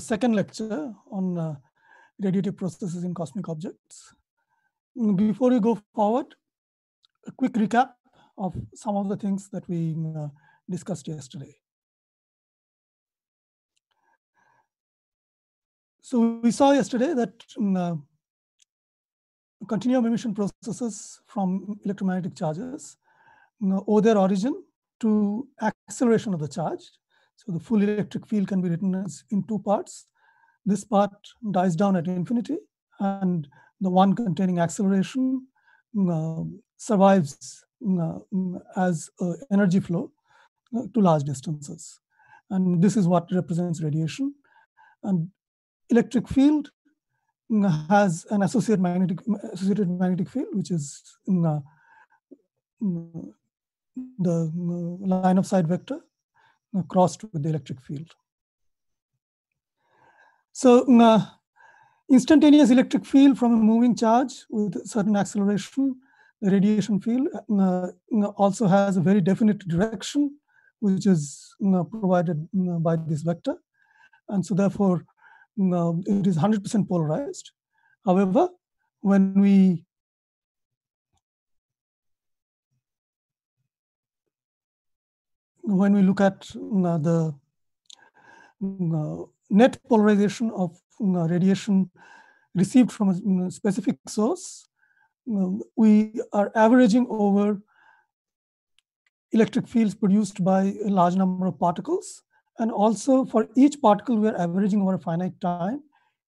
second lecture on uh, radiative processes in cosmic objects. Mm, before we go forward, a quick recap of some of the things that we uh, discussed yesterday. So we saw yesterday that mm, uh, continuum emission processes from electromagnetic charges you know, owe their origin to acceleration of the charge. So the full electric field can be written as in two parts. This part dies down at infinity, and the one containing acceleration uh, survives uh, as energy flow uh, to large distances. And this is what represents radiation. And electric field has an associated magnetic associated magnetic field, which is uh, the line of sight vector crossed with the electric field. So uh, instantaneous electric field from a moving charge with certain acceleration, the radiation field uh, also has a very definite direction, which is uh, provided by this vector. And so therefore, it is 100% polarized. However, when we when we look at uh, the uh, net polarization of uh, radiation received from a specific source, we are averaging over electric fields produced by a large number of particles. And also for each particle, we are averaging over a finite time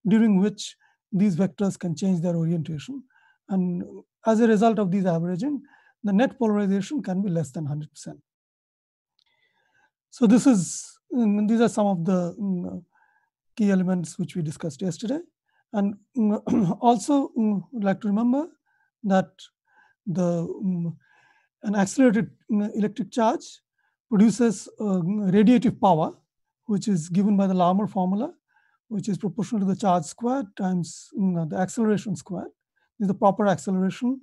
during which these vectors can change their orientation. And as a result of these averaging, the net polarization can be less than 100%. So this is, um, these are some of the um, key elements which we discussed yesterday. And um, also would like to remember that the an accelerated electric charge produces radiative power, which is given by the Larmor formula, which is proportional to the charge squared times the acceleration squared. This is the proper acceleration.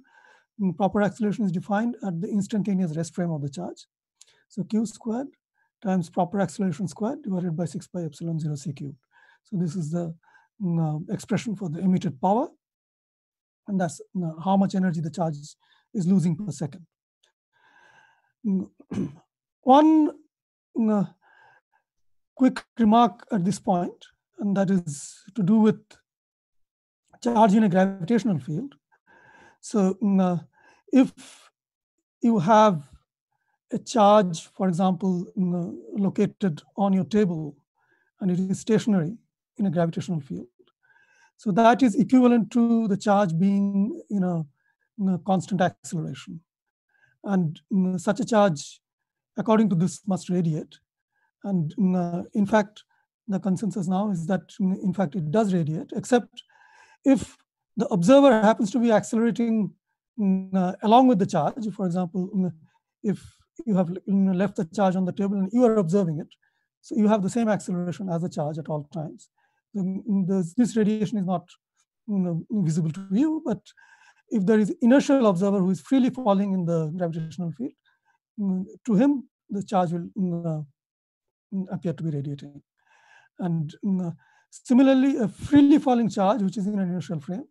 Proper acceleration is defined at the instantaneous rest frame of the charge. So Q squared times proper acceleration squared divided by 6 pi epsilon 0 c cubed. So this is the uh, expression for the emitted power. And that's uh, how much energy the charge is, losing per second. One uh, quick remark at this point, and that is to do with charge in a gravitational field. So uh, if you have a charge, for example, located on your table and it is stationary in a gravitational field. So that is equivalent to the charge being in a, in a constant acceleration. And mm, such a charge, according to this, must radiate. And mm, uh, in fact, the consensus now is that, mm, in fact, it does radiate, except if the observer happens to be accelerating uh, along with the charge. For example, if you have left the charge on the table and you are observing it. So you have the same acceleration as the charge at all times. Mm, this radiation is not you know, visible to you, but if there is inertial observer who is freely falling in the gravitational field, mm, to him, the charge will mm, uh, appear to be radiating. And uh, similarly, a freely falling charge, which is in an inertial frame,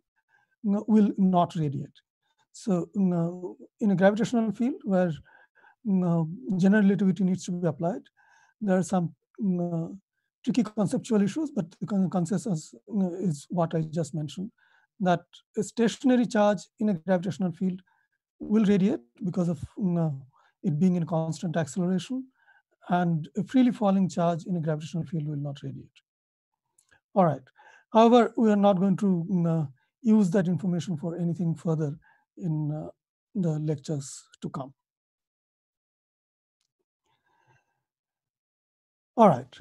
will not radiate. So uh, in a gravitational field where uh, general relativity needs to be applied. There are some uh, tricky conceptual issues, but the consensus uh, is what I just mentioned, that a stationary charge in a gravitational field will radiate because of it being in constant acceleration, and a freely falling charge in a gravitational field will not radiate. All right. However, we are not going to uh, use that information for anything further in uh, the lectures to come. All right.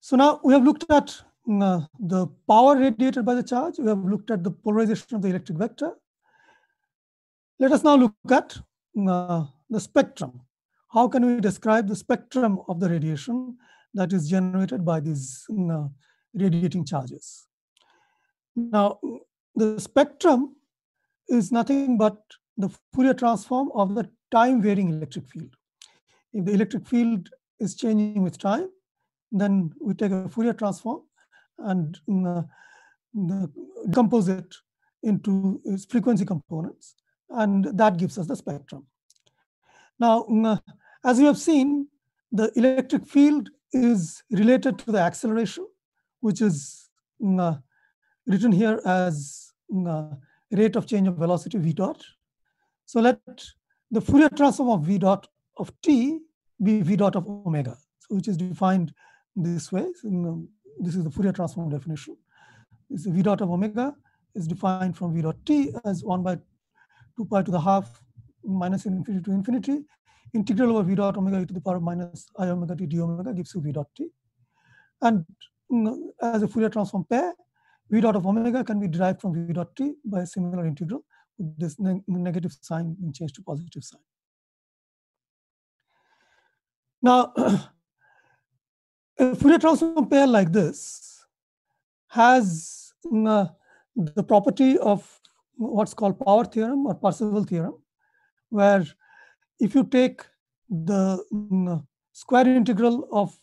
So now we have looked at uh, the power radiated by the charge. We have looked at the polarization of the electric vector. Let us now look at uh, the spectrum. How can we describe the spectrum of the radiation that is generated by these uh, radiating charges? Now, the spectrum is nothing but the Fourier transform of the time varying electric field. If the electric field is changing with time, then we take a Fourier transform and uh, decompose it into its frequency components, and that gives us the spectrum. Now, uh, as you have seen, the electric field is related to the acceleration, which is uh, written here as uh, rate of change of velocity v dot. So let the Fourier transform of v dot of t be v dot of omega, so which is defined this way. So, this is the Fourier transform definition. This v dot of omega is defined from v dot t as 1 by 2 pi to the half minus infinity to infinity. Integral over v dot omega e to the power of minus i omega t d omega gives you v dot t. And as a Fourier transform pair, v dot of omega can be derived from v dot t by a similar integral with this ne negative sign being changed to positive sign. Now, a Fourier transform pair like this has mm, uh, the property of what's called power theorem or Parseval theorem, where if you take the mm, uh, square integral of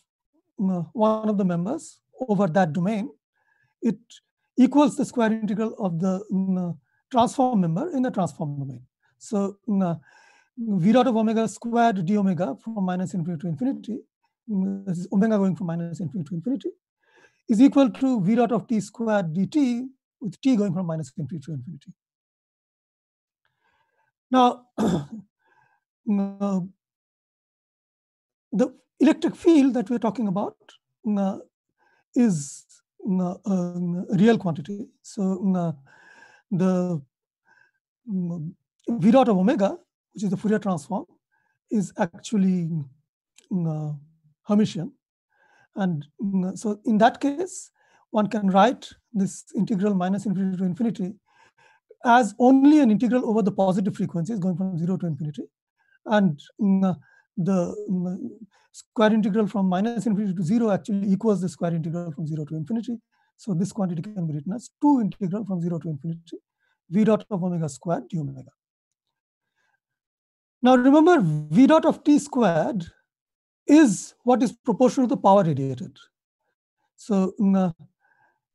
mm, uh, one of the members over that domain, it equals the square integral of the uh, transform member in the transform domain. So uh, v dot of omega squared d omega from minus infinity to infinity, this is omega going from minus infinity to infinity, is equal to v dot of t squared dt with t going from minus infinity to infinity. Now, uh, the electric field that we're talking about uh, is uh, a real quantity. So uh, the v dot of omega, which is the Fourier transform, is actually uh, Hermitian. And mm, uh, so in that case, one can write this integral minus infinity to infinity as only an integral over the positive frequencies going from 0 to infinity. And mm, uh, the mm, uh, square integral from minus infinity to 0 actually equals the square integral from 0 to infinity. So this quantity can be written as 2 integral from 0 to infinity v dot of omega squared d omega. Now remember v dot of t squared is what is proportional to the power radiated. So mm, uh,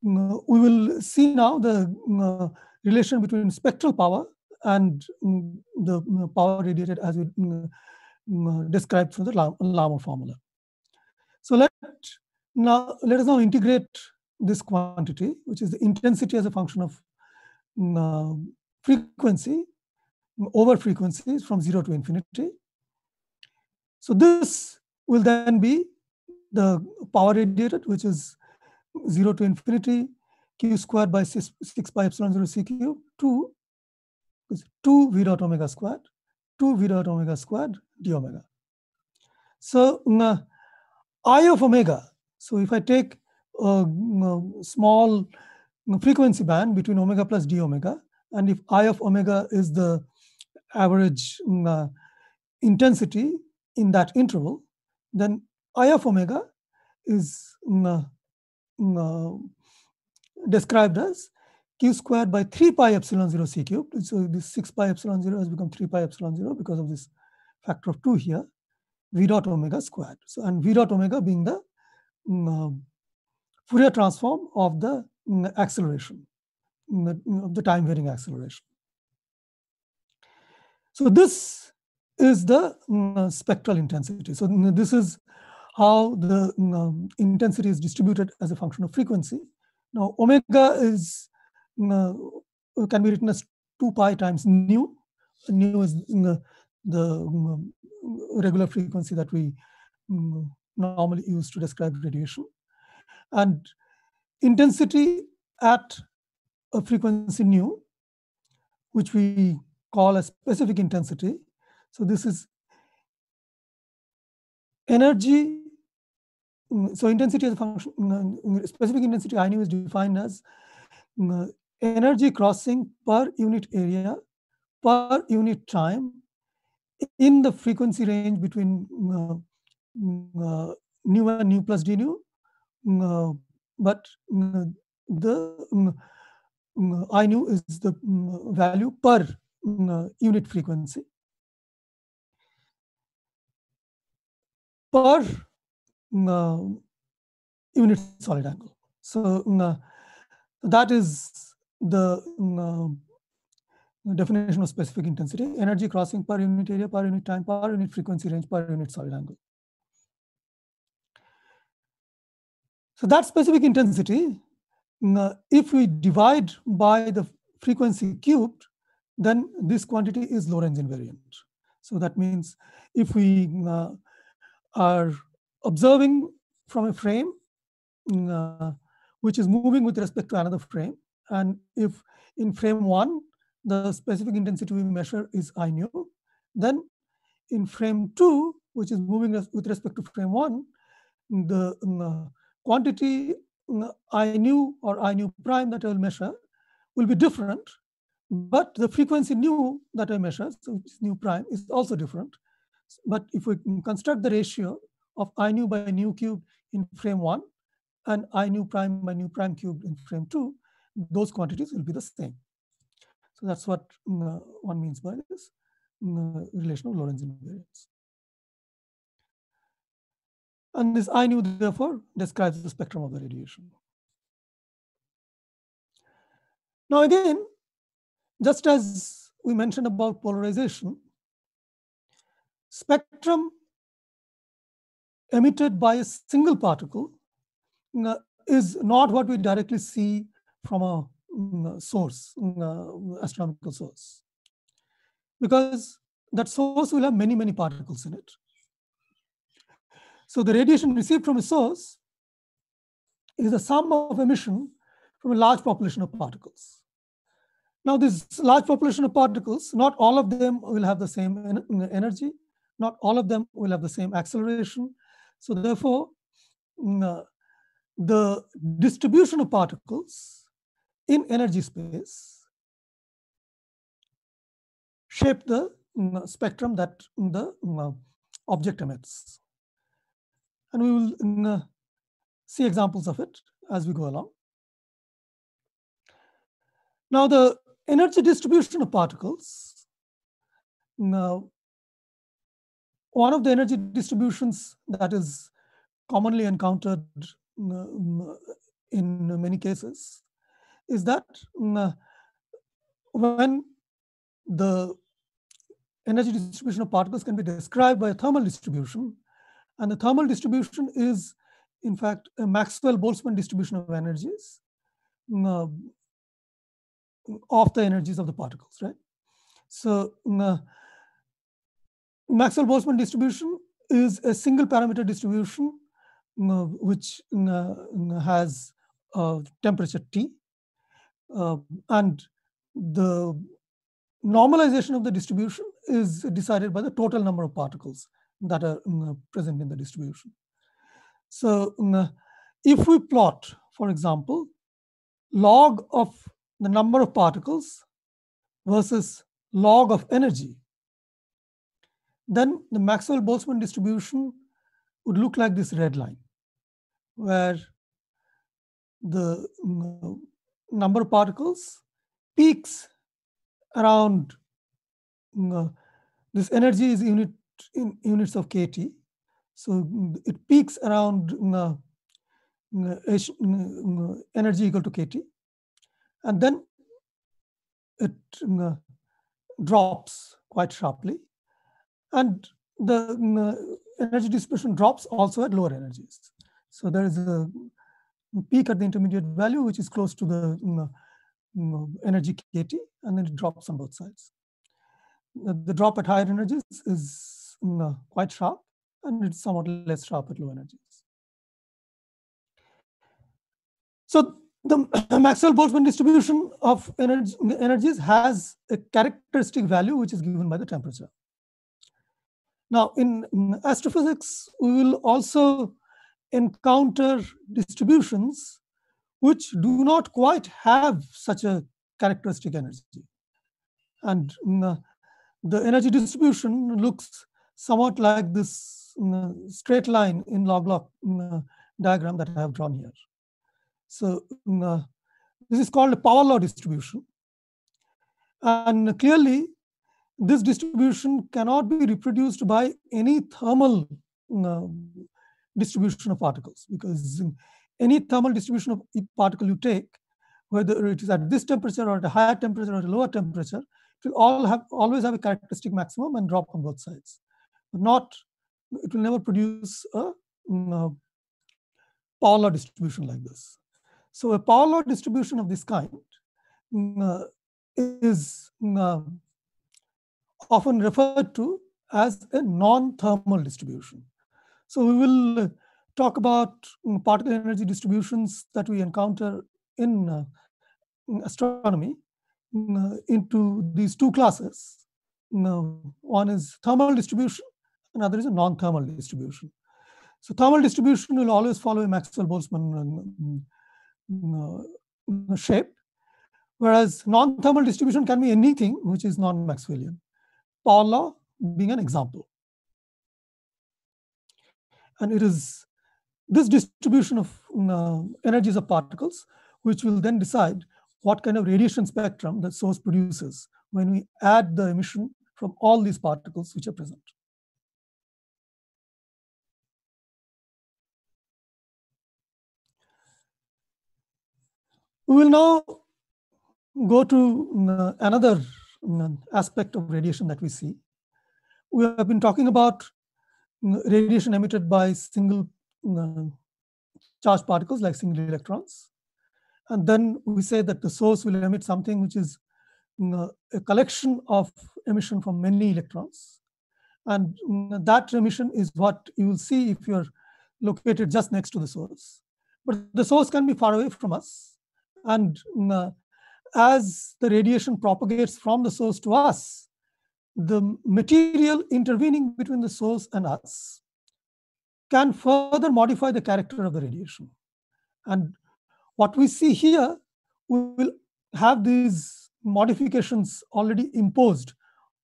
mm, uh, we will see now the mm, uh, relation between spectral power and the power radiated as we uh, described from the Larmor formula. So let now let us now integrate this quantity, which is the intensity as a function of uh, frequency over frequencies from zero to infinity. So this will then be the power radiated, which is 0 to infinity q squared by 6, 6 pi epsilon 0 c cube 2 is 2 v dot omega squared 2 v dot omega squared d omega. So uh, i of omega, so if I take a, small frequency band between omega plus d omega, and if i of omega is the average uh, intensity in that interval, then I of omega is uh, uh, described as q squared by 3 pi epsilon 0 c cubed. So this 6 pi epsilon 0 has become 3 pi epsilon 0 because of this factor of 2 here, v dot omega squared. So and v dot omega being the Fourier transform of the acceleration, of the time varying acceleration. So this is the uh, spectral intensity. So this is how the um, intensity is distributed as a function of frequency. Now omega is uh, can be written as 2 pi times nu. Nu is uh, the um, regular frequency that we normally use to describe radiation. And intensity at a frequency nu, which we call a specific intensity. So this is energy. Mm, so intensity as a function, mm, mm, specific intensity I nu is defined as energy crossing per unit area per unit time in the frequency range between uh, uh, nu and nu plus d nu, uh, but the I nu is the value per uh, unit frequency per uh, unit solid angle. So uh, that is the uh, definition of specific intensity, energy crossing per unit area, per unit time, per unit frequency range, per unit solid angle. So that specific intensity, if we divide by the frequency cubed, then this quantity is Lorentz invariant. So that means if we uh, are observing from a frame uh, which is moving with respect to another frame, and if in frame one, the specific intensity we measure is I nu, then in frame two, which is moving with respect to frame one, the uh, quantity uh, I nu or I nu prime that I will measure will be different, but the frequency nu that I measure, so is nu prime, is also different. But if we construct the ratio of I nu by nu cubed in frame one and I nu prime by nu prime cubed in frame two, those quantities will be the same. So that's what uh, one means by this uh, relation of Lorentz invariance. And this I nu therefore describes the spectrum of the radiation. Now again, just as we mentioned about polarization, spectrum emitted by a single particle uh, is not what we directly see from a mm, source, mm, uh, astronomical source. Because that source will have many, many particles in it. So the radiation received from a source is the sum of emission from a large population of particles. Now, this large population of particles, not all of them will have the same en energy, not all of them will have the same acceleration. So therefore, mm, uh, the distribution of particles in energy space shape the mm, uh, spectrum that mm, the uh, object emits. And we will uh, see examples of it as we go along. Now, the energy distribution of particles, now, one of the energy distributions that is commonly encountered uh, in many cases is that uh, when the energy distribution of particles can be described by a thermal distribution, and the thermal distribution is, in fact, a Maxwell-Boltzmann distribution of energies uh, of the energies of the particles, right? So uh, Maxwell-Boltzmann distribution is a single parameter distribution uh, which uh, has temperature T. Uh, and the normalization of the distribution is decided by the total number of particles that are present in the distribution. So if we plot, for example, log of the number of particles versus log of energy, then the Maxwell-Boltzmann distribution would look like this red line where the mm, uh, number of particles peaks around mm, uh, this energy is unit in units of kT. So mm, it peaks around uh, energy equal to kT. And then it drops quite sharply. And the mm, uh, energy distribution drops also at lower energies. So there is a peak at the intermediate value, which is close to the um, um, energy kT, and then it drops on both sides. The, drop at higher energies is quite sharp, and it's somewhat less sharp at low energies. So the Maxwell-Boltzmann distribution of energies has a characteristic value which is given by the temperature. Now, in astrophysics, we will also encounter distributions which do not quite have such a characteristic energy. And uh, the energy distribution looks somewhat like this uh, straight line in log-log uh, diagram that I have drawn here. So this is called a power law distribution. And clearly, this distribution cannot be reproduced by any thermal uh, distribution of particles because any thermal distribution of particle you take, whether it is at this temperature or at a higher temperature or a lower temperature, it will all have always have a characteristic maximum and drop on both sides. But not, it will never produce a, mm, a power law distribution like this. So a power law distribution of this kind mm, uh, is mm, uh, often referred to as a non-thermal distribution. So we will talk about particle energy distributions that we encounter in, uh, astronomy uh, into these two classes. one is thermal distribution, another is a non-thermal distribution. So thermal distribution will always follow a Maxwell-Boltzmann uh, shape, whereas non-thermal distribution can be anything which is non-Maxwellian. Power law being an example. And it is this distribution of uh, energies of particles which will then decide what kind of radiation spectrum the source produces when we add the emission from all these particles which are present. We will now go to uh, another aspect of radiation that we see. We have been talking about uh, radiation emitted by single mm, uh, charged particles like single electrons. And then we say that the source will emit something which is mm, uh, a collection of emission from many electrons. And that emission is what you will see if you're located just next to the source. But the source can be far away from us. And uh, as the radiation propagates from the source to us, the material intervening between the source and us can further modify the character of the radiation. And what we see here, we will have these modifications already imposed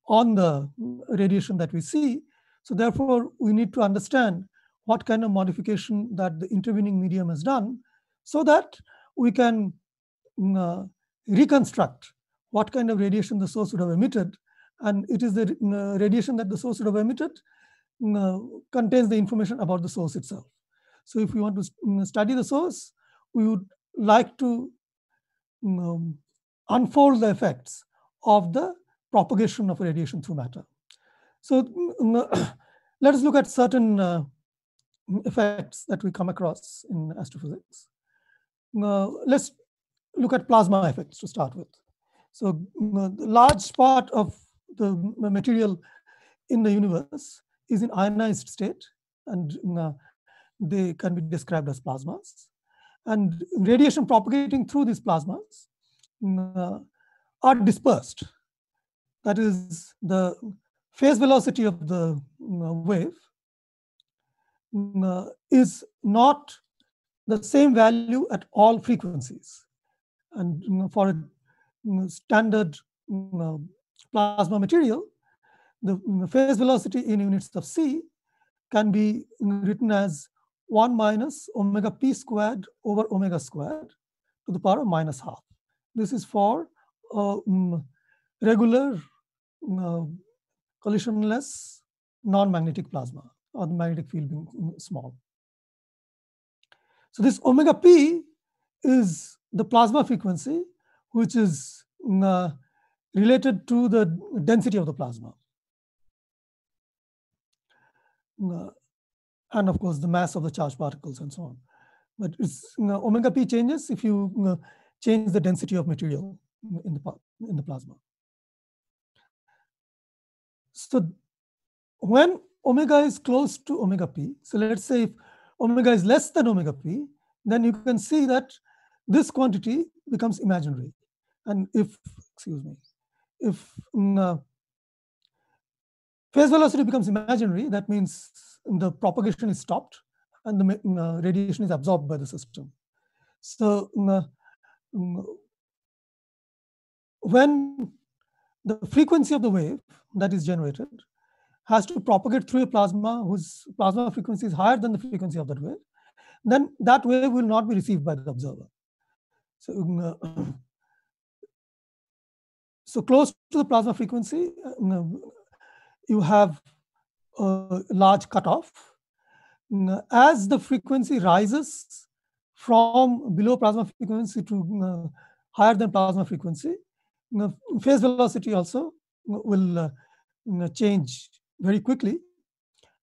on the radiation that we see. So therefore, we need to understand what kind of modification that the intervening medium has done so that we can uh, reconstruct what kind of radiation the source would have emitted. And it is the uh, radiation that the source would have emitted uh, contains the information about the source itself. So if we want to mm, study the source, we would like to um, unfold the effects of the propagation of radiation through matter. So mm, let us look at certain uh, effects that we come across in astrophysics. Uh, let's look at plasma effects to start with. So the large part of the material in the universe is in ionized state and uh, they can be described as plasmas. And radiation propagating through these plasmas uh, are dispersed. That is the phase velocity of the uh, wave uh, is not the same value at all frequencies. And for a standard plasma material, the phase velocity in units of c can be written as 1 minus omega p squared over omega squared to the power of minus half. This is for um, regular uh, collisionless non-magnetic plasma or the magnetic field being small. So this omega p is the plasma frequency, which is mm, uh, related to the density of the plasma. Mm, uh, and of course the mass of the charged particles and so on. But it's, mm, uh, omega p changes if you uh, change the density of material in the, in the plasma. So when omega is close to omega p, so let's say if omega is less than omega p, then you can see that this quantity becomes imaginary. And if, excuse me, if uh, phase velocity becomes imaginary, that means the propagation is stopped and the uh, radiation is absorbed by the system. So uh, when the frequency of the wave that is generated has to propagate through a plasma whose plasma frequency is higher than the frequency of that wave, then that wave will not be received by the observer. So, uh, so close to the plasma frequency, uh, you have a large cutoff. As the frequency rises from below plasma frequency to uh, higher than plasma frequency, phase velocity also will change very quickly.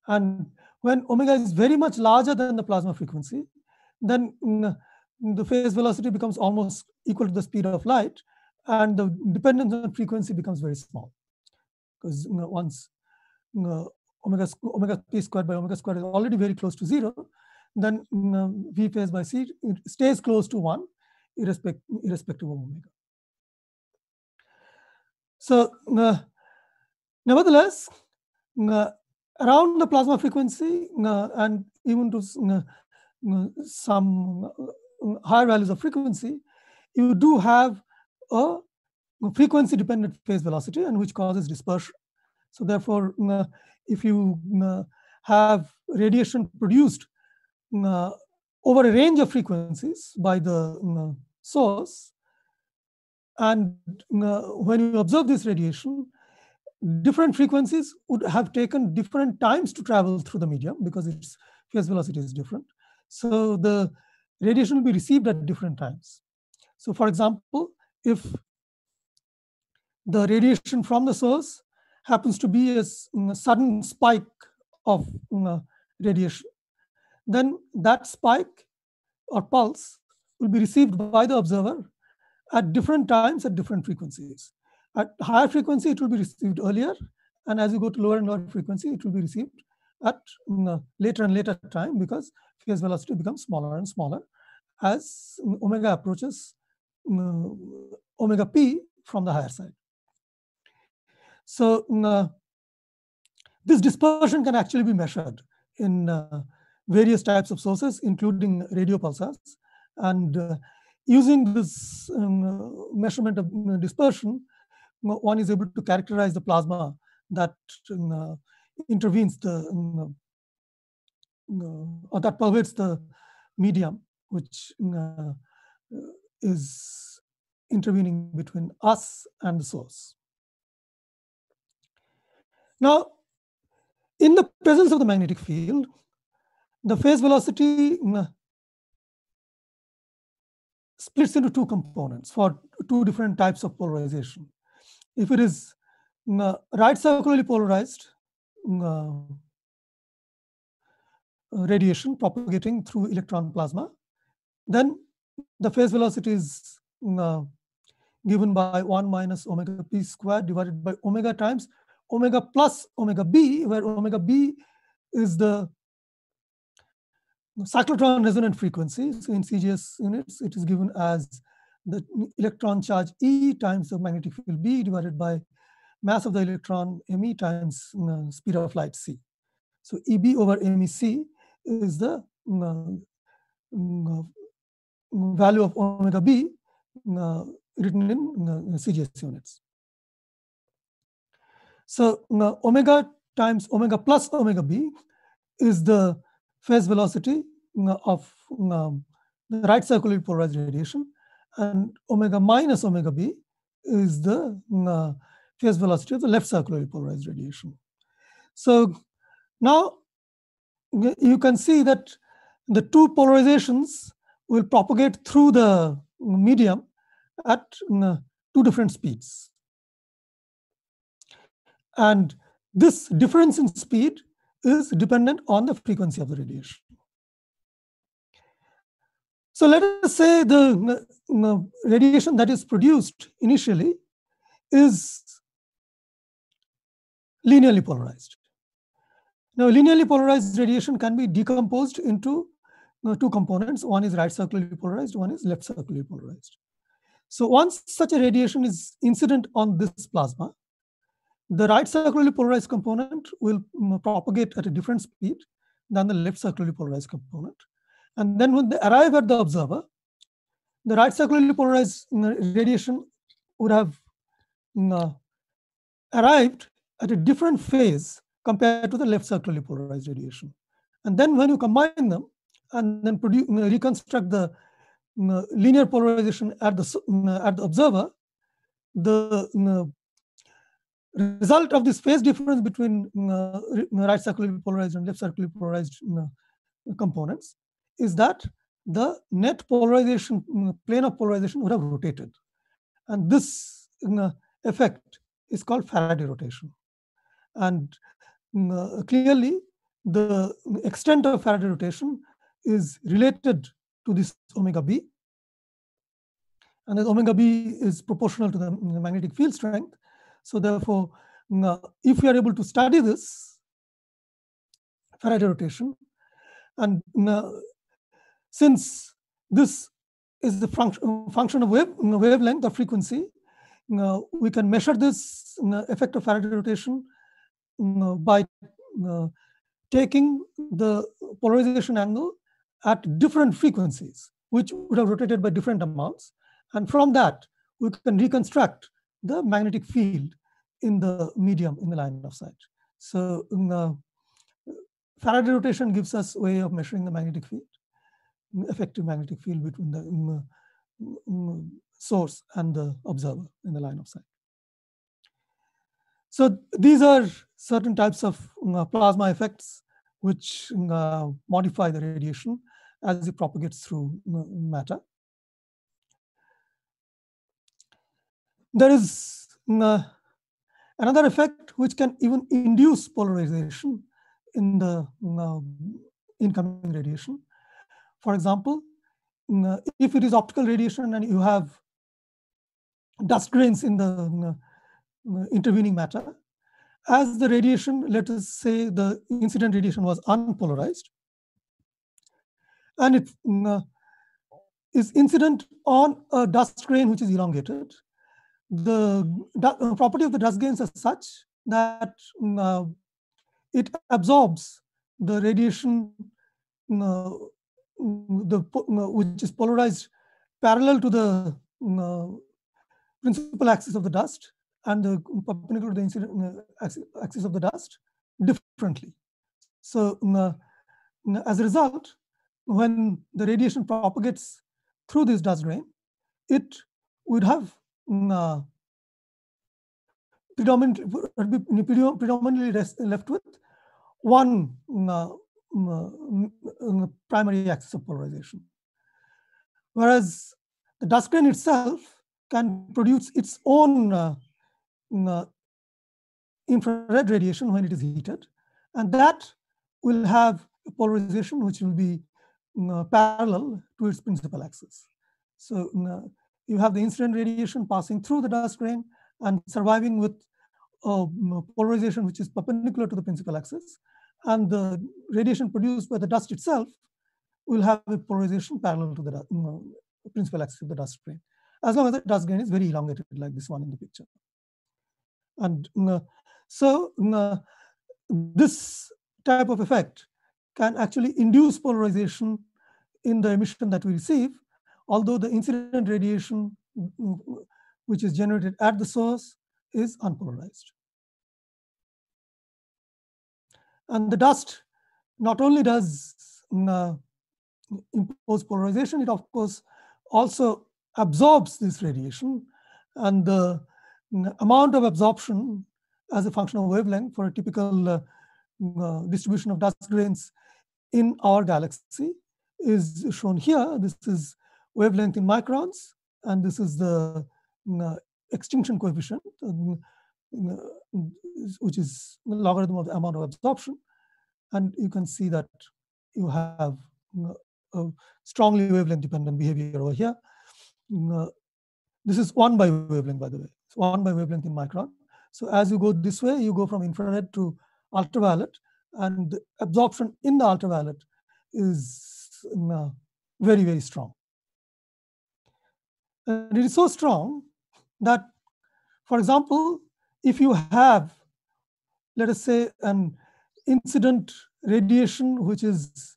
And when omega is very much larger than the plasma frequency, then the phase velocity becomes almost equal to the speed of light, and the dependence on frequency becomes very small. Because once omega, omega p squared by omega squared is already very close to zero, then v phase by c stays close to one, irrespective, irrespective of omega. So, nevertheless, around the plasma frequency and even to some Um, higher values of frequency, you do have a frequency dependent phase velocity and which causes dispersion. So therefore, um, uh, if you um, uh, have radiation produced uh, over a range of frequencies by the source, and when you observe this radiation, different frequencies would have taken different times to travel through the medium because its phase velocity is different. So the radiation will be received at different times. So for example, if the radiation from the source happens to be a, mm, a sudden spike of mm, radiation, then that spike or pulse will be received by the observer at different times at different frequencies. At higher frequency, it will be received earlier, and as you go to lower and lower frequency, it will be received at mm, uh, later and later time because phase velocity becomes smaller and smaller as mm, omega approaches mm, uh, omega p from the higher side. So uh, this dispersion can actually be measured in uh, various types of sources, including radio pulsars. And uh, using this um, measurement of dispersion, one is able to characterize the plasma that intervenes the or that pervades the medium, which uh, is intervening between us and the source. Now, in the presence of the magnetic field, the phase velocity splits into two components for two different types of polarization. If it is right circularly polarized radiation propagating through electron plasma, then the phase velocity is uh, given by 1 minus omega p squared divided by omega times omega plus omega b, where omega b is the cyclotron resonant frequency. So in CGS units, it is given as the electron charge E times the magnetic field B divided by mass of the electron me times uh, speed of light c. So EB over MEC is the uh, uh, value of omega b uh, written in CGS units. So omega times omega plus omega b is the phase velocity of um, the right circularly polarized radiation, and omega minus omega b is the uh, phase velocity of the left circularly polarized radiation. So now you can see that the two polarizations will propagate through the medium at mm, uh, two different speeds. And this difference in speed is dependent on the frequency of the radiation. So let us say the mm, uh, mm, uh, radiation that is produced initially is linearly polarized. Now, linearly polarized radiation can be decomposed into two components. One is right circularly polarized, one is left circularly polarized. So once such a radiation is incident on this plasma, the right circularly polarized component will propagate at a different speed than the left circularly polarized component. And then when they arrive at the observer, the right circularly polarized radiation would have arrived at a different phase compared to the left circularly polarized radiation. And then when you combine them and then produce, uh, reconstruct the uh, linear polarization at the, uh, at the observer, the result of this phase difference between uh, right circularly polarized and left circularly polarized uh, components is that the net polarization, plane of polarization would have rotated. And this effect is called Faraday rotation. And mm, uh, clearly, the extent of Faraday rotation is related to this omega b. And this omega b is proportional to the mm, magnetic field strength. So therefore, mm, uh, if we are able to study this Faraday rotation, and mm, uh, since this is the function, function of wave, wavelength or frequency, we can measure this effect of Faraday rotation by taking the polarization angle at different frequencies, which would have rotated by different amounts. And from that, we can reconstruct the magnetic field in the medium in the line of sight. So uh, Faraday rotation gives us a way of measuring the magnetic field, effective magnetic field between the um, um, source and the observer in the line of sight. So these are certain types of uh, plasma effects which uh, modify the radiation as it propagates through matter. There is uh, another effect which can even induce polarization in the uh, incoming radiation. For example, uh, if it is optical radiation and you have dust grains in the uh, intervening matter, as the radiation, let us say the incident radiation was unpolarized, and it uh, is incident on a dust grain which is elongated. The uh, property of the dust grains is such that uh, it absorbs the radiation uh, the, uh, which is polarized parallel to the uh, principal axis of the dust and the perpendicular to the incident axis of the dust differently. So as a result, when the radiation propagates through this dust grain, it would have uh, predominantly, predominantly left with one uh, uh, primary axis of polarization. Whereas the dust grain itself can produce its own uh, uh, infrared radiation when it is heated, and that will have polarization which will be uh, parallel to its principal axis. So uh, you have the incident radiation passing through the dust grain and surviving with polarization which is perpendicular to the principal axis. And the radiation produced by the dust itself will have a polarization parallel to the principal axis of the dust grain, as long as the dust grain is very elongated like this one in the picture. And so this type of effect can actually induce polarization in the emission that we receive, although the incident radiation which is generated at the source is unpolarized. And the dust not only does uh, impose polarization, it of course also absorbs this radiation. And the amount of absorption as a function of wavelength for a typical uh, uh, distribution of dust grains in our galaxy is shown here. This is wavelength in microns, and this is the uh, extinction coefficient, um, which is logarithm of the amount of absorption. And you can see that you have a strongly wavelength dependent behavior over here. Uh, this is one by wavelength, by the way. One by wavelength in micron. So as you go this way, you go from infrared to ultraviolet, and the absorption in the ultraviolet is very, very strong. And it is so strong that, for example, if you have, let us say, an incident radiation which is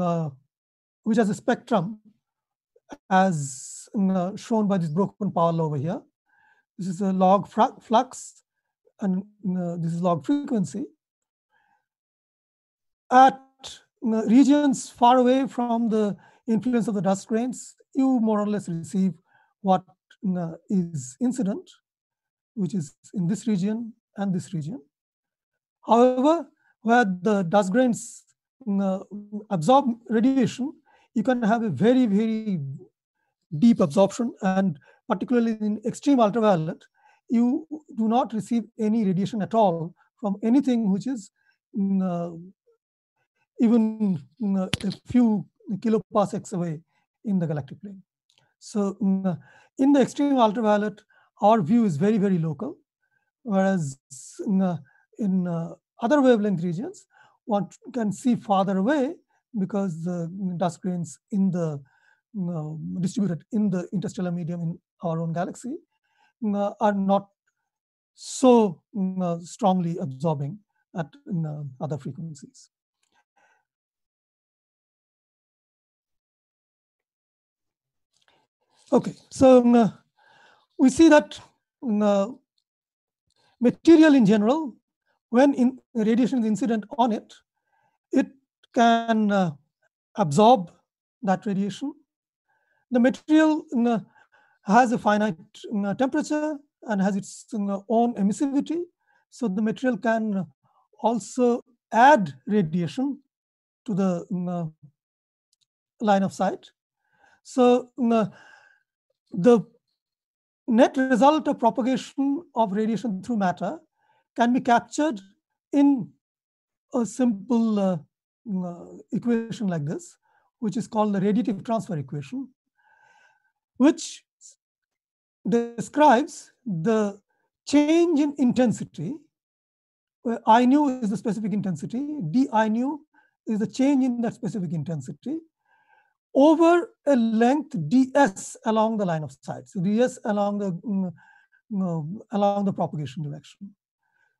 uh, which has a spectrum as uh, shown by this broken power law over here. This is a log flux and uh, this is log frequency. At uh, regions far away from the influence of the dust grains, you more or less receive what uh, is incident, which is in this region and this region. However, where the dust grains uh, absorb radiation, you can have a very, very deep absorption and particularly in extreme ultraviolet, you do not receive any radiation at all from anything which is mm, uh, even mm, uh, a few kiloparsecs away in the galactic plane. So mm, uh, in the extreme ultraviolet, our view is very, very local, whereas in, uh, in uh, other wavelength regions, one can see farther away because the dust grains in the distributed in the interstellar medium in our own galaxy uh, are not so uh, strongly absorbing at other frequencies. Okay, so uh, we see that uh, material in general, when in radiation is incident on it, it can uh, absorb that radiation. The material uh, has a finite uh, temperature and has its uh, own emissivity. So the material can also add radiation to the line of sight. So the net result of propagation of radiation through matter can be captured in a simple uh, equation like this, which is called the radiative transfer equation, which describes the change in intensity, where I nu is the specific intensity, d I nu is the change in that specific intensity, over a length ds along the line of sight. So ds along the mm, mm, along the propagation direction.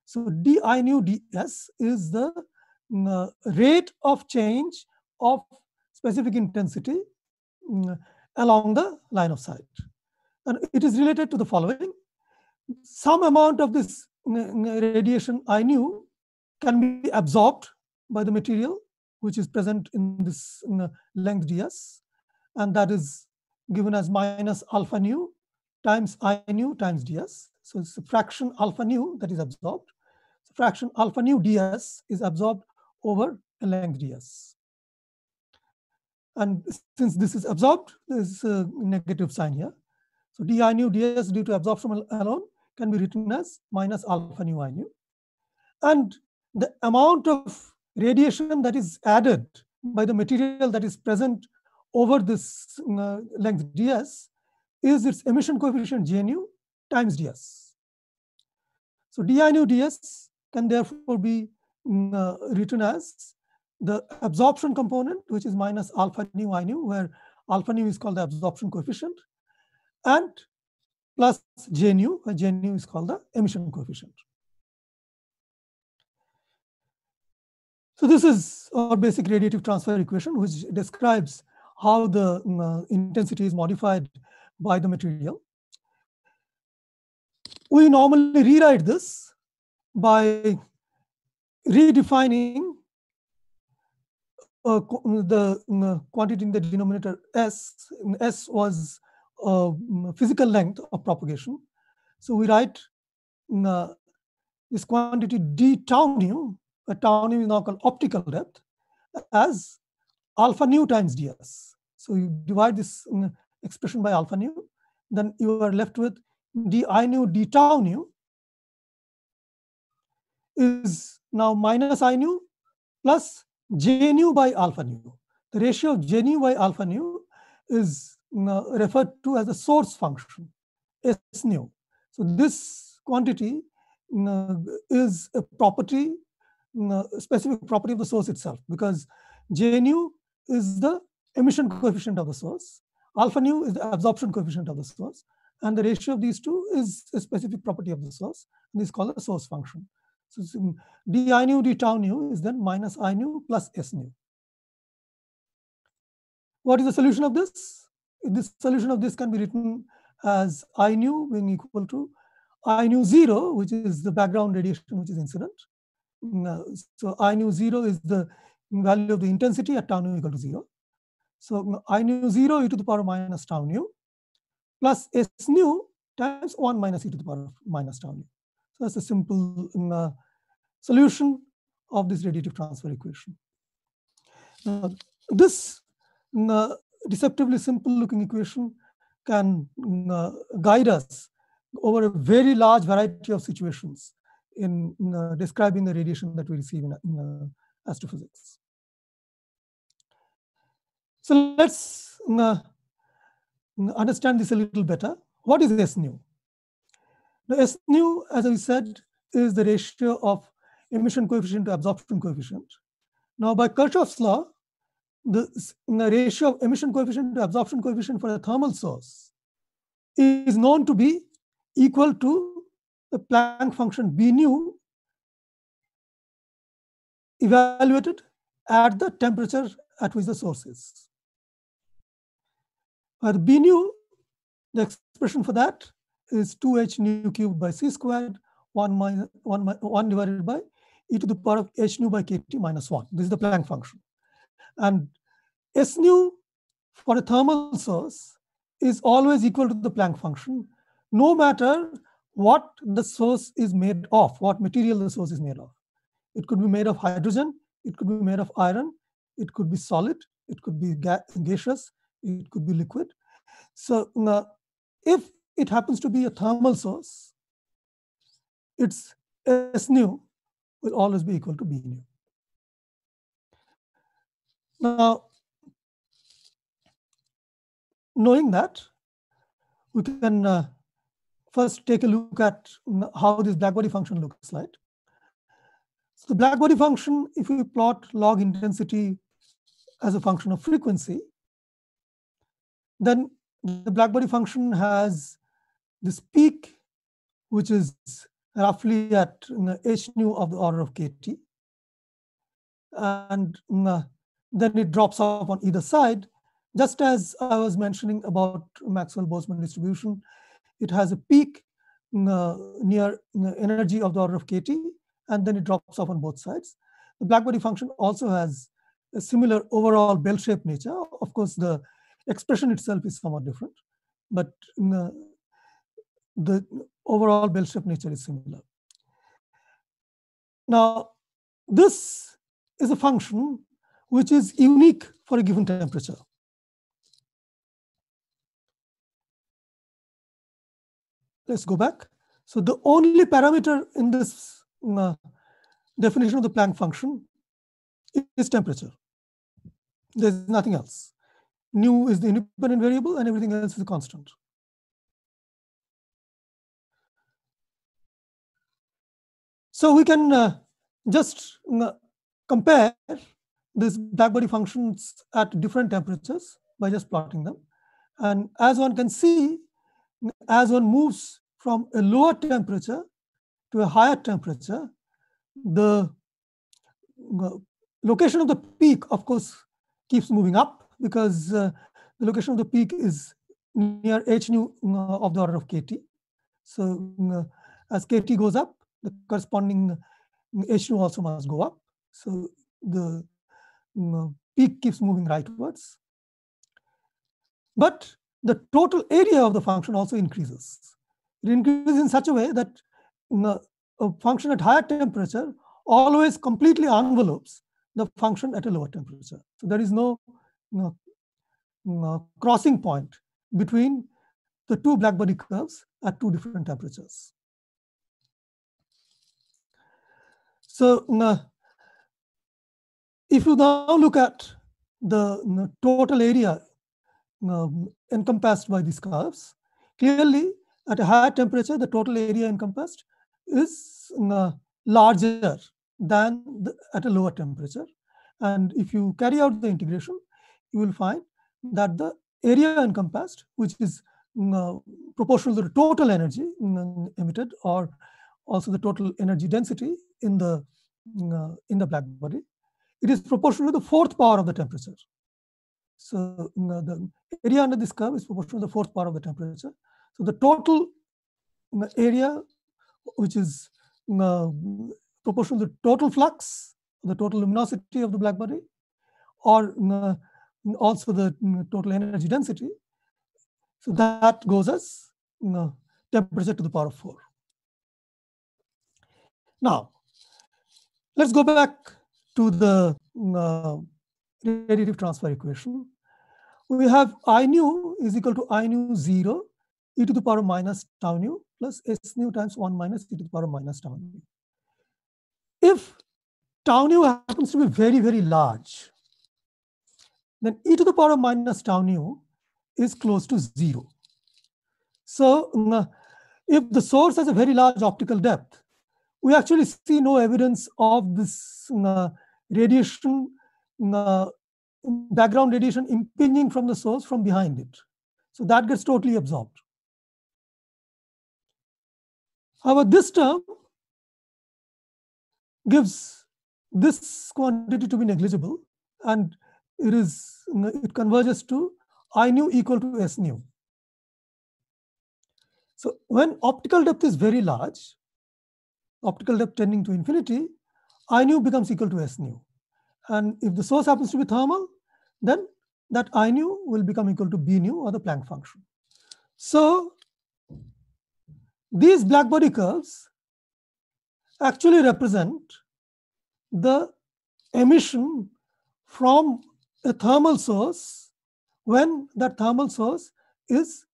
So di nu ds is the mm, rate of change of specific intensity along the line of sight. And it is related to the following. Some amount of this uh, uh, radiation I nu can be absorbed by the material which is present in this length ds, and that is given as minus alpha nu times I nu times ds. So it's a fraction alpha nu that is absorbed. So fraction alpha nu ds is absorbed over a length ds. And since this is absorbed, there's a negative sign here. So di nu ds due to absorption alone can be written as minus alpha nu i nu. And the amount of radiation that is added by the material that is present over this uh, length ds is its emission coefficient Jnu times ds. So di nu ds can therefore be uh, written as the absorption component, which is minus alpha nu i nu, where alpha nu is called the absorption coefficient, and plus j nu, where j nu is called the emission coefficient. So this is our basic radiative transfer equation, which describes how the uh, intensity is modified by the material. We normally rewrite this by redefining uh, the uh, quantity in the denominator s. S was uh, physical length of propagation. So we write uh, this quantity d tau nu a tau nu is now called optical depth, as alpha nu times ds. So you divide this mm, expression by alpha nu, then you are left with d i nu d tau nu is now minus i nu plus j nu by alpha nu. The ratio of j nu by alpha nu is mm, referred to as the source function, s nu. So this quantity mm, is a property specific property of the source itself because J nu is the emission coefficient of the source, alpha nu is the absorption coefficient of the source, and the ratio of these two is a specific property of the source, and is called a source function. So d i nu d tau nu is then minus i nu plus s nu. What is the solution of this? This solution of this can be written as i nu being equal to i nu 0, which is the background radiation which is incident, mm, uh, so I nu 0 is the value of the intensity at tau nu equal to 0. So mm, I nu 0 e to the power minus tau nu plus S nu times 1 minus e to the power minus tau nu. That's a simple uh, solution of this radiative transfer equation. Now, this uh, deceptively simple looking equation can uh, guide us over a very large variety of situations in uh, describing the radiation that we receive in, in uh, astrophysics. So let's uh, understand this a little better. What is S nu? The S nu, as I said, is the ratio of emission coefficient to absorption coefficient. Now, by Kirchhoff's law, the, the ratio of emission coefficient to absorption coefficient for a thermal source is known to be equal to the Planck function B nu evaluated at the temperature at which the source is. But B nu, the expression for that is 2h nu cubed by c squared, 1, minus, 1, 1 divided by e to the power of h nu by kt minus 1. This is the Planck function. And S nu for a thermal source is always equal to the Planck function, no matter what the source is made of, what material the source is made of. It could be made of hydrogen, it could be made of iron, it could be solid, it could be gaseous, it could be liquid. So uh, if it happens to be a thermal source, its S nu will always be equal to B nu. Now, knowing that, we can uh, first take a look at how this blackbody function looks like. So the blackbody function, if we plot log intensity as a function of frequency, then the blackbody function has this peak, which is roughly at h nu of the order of kt. And then it drops off on either side just as I was mentioning about Maxwell-Boltzmann distribution, it has a peak near energy of the order of kT, and then it drops off on both sides. The blackbody function also has a similar overall bell-shaped nature. Of course, the expression itself is somewhat different, but the overall bell-shaped nature is similar. Now, this is a function which is unique for a given temperature. let's go back. So the only parameter in this uh, definition of the Planck function is temperature. There's nothing else. Nu is the independent variable and everything else is constant. So we can uh, just uh, compare these blackbody functions at different temperatures by just plotting them. And as one can see, as one moves from a lower temperature to a higher temperature, the location of the peak, of course, keeps moving up because uh, the location of the peak is near h nu uh, of the order of kt. So uh, as kt goes up, the corresponding h nu also must go up. So the peak keeps moving rightwards. But the total area of the function also increases. It increases in such a way that a function at higher temperature always completely envelopes the function at a lower temperature. So there is no crossing point between the two blackbody curves at two different temperatures. So if you now look at the total area um, encompassed by these curves. Clearly, at a higher temperature, the total area encompassed is larger than the, at a lower temperature. And if you carry out the integration, you will find that the area encompassed, which is proportional to the total energy emitted, or also the total energy density in the uh, in the black body, it is proportional to the fourth power of the temperature. So the area under this curve is proportional to the fourth power of the temperature. So the total area, which is uh, proportional to the total flux, the total luminosity of the black body, or uh, also the total energy density. So that goes as uh, temperature to the power of 4. Now, let's go back to the uh, radiative transfer equation. we have I nu is equal to I nu 0 e to the power minus tau nu plus S nu times 1 minus e to the power minus tau nu. If tau nu happens to be very, very large, then e to the power minus tau nu is close to 0. So uh, if the source has a very large optical depth, we actually see no evidence of this uh, radiation, uh, background radiation impinging from the source from behind it. So that gets totally absorbed. However, this term gives this quantity to be negligible and it is it converges to I nu equal to S nu. So when optical depth is very large, optical depth tending to infinity, I nu becomes equal to S nu. And if the source happens to be thermal, then that I nu will become equal to B nu or the Planck function. So these blackbody curves actually represent the emission from a thermal source when that thermal source is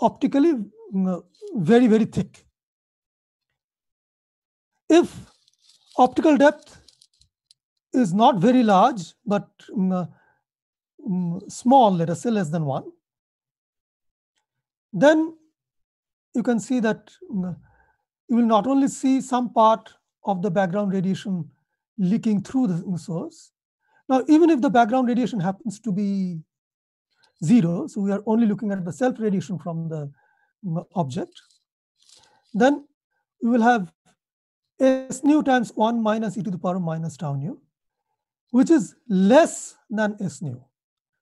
optically mm, very, very thick. If optical depth is not very large, but um, small, let us say less than one, then you can see that mm, uh, you will not only see some part of the background radiation leaking through the source. Now, even if the background radiation happens to be zero, so we are only looking at the self radiation from the object, then we will have S nu times 1 minus e to the power minus tau nu, which is less than S nu.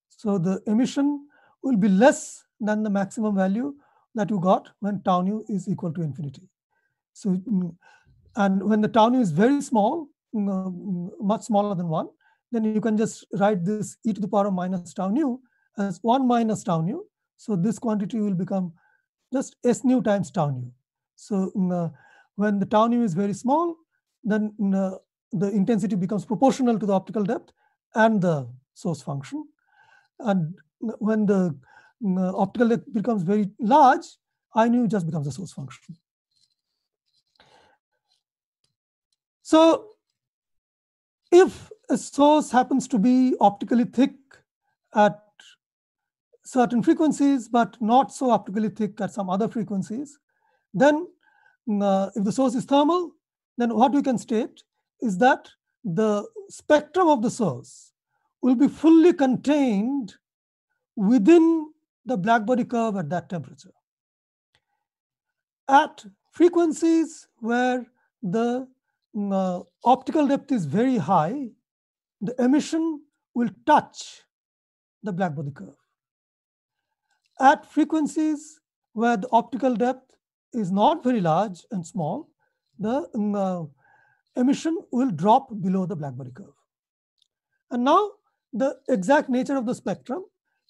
So the emission will be less than the maximum value that you got when tau nu is equal to infinity. So, mm, and when the tau nu is very small, mm, mm, much smaller than 1, then you can just write this e to the power minus tau nu as 1 minus tau nu. So this quantity will become just S nu times tau nu. So uh, when the tau nu is very small, then uh, the intensity becomes proportional to the optical depth and the source function. And when the uh, optical depth becomes very large, I nu just becomes a source function. So if a source happens to be optically thick at certain frequencies, but not so optically thick at some other frequencies, then uh, if the source is thermal, then what we can state is that the spectrum of the source will be fully contained within the blackbody curve at that temperature. At frequencies where the uh, optical depth is very high, the emission will touch the blackbody curve. At frequencies where the optical depth is not very large and small, the um, uh, emission will drop below the blackbody curve. And now the exact nature of the spectrum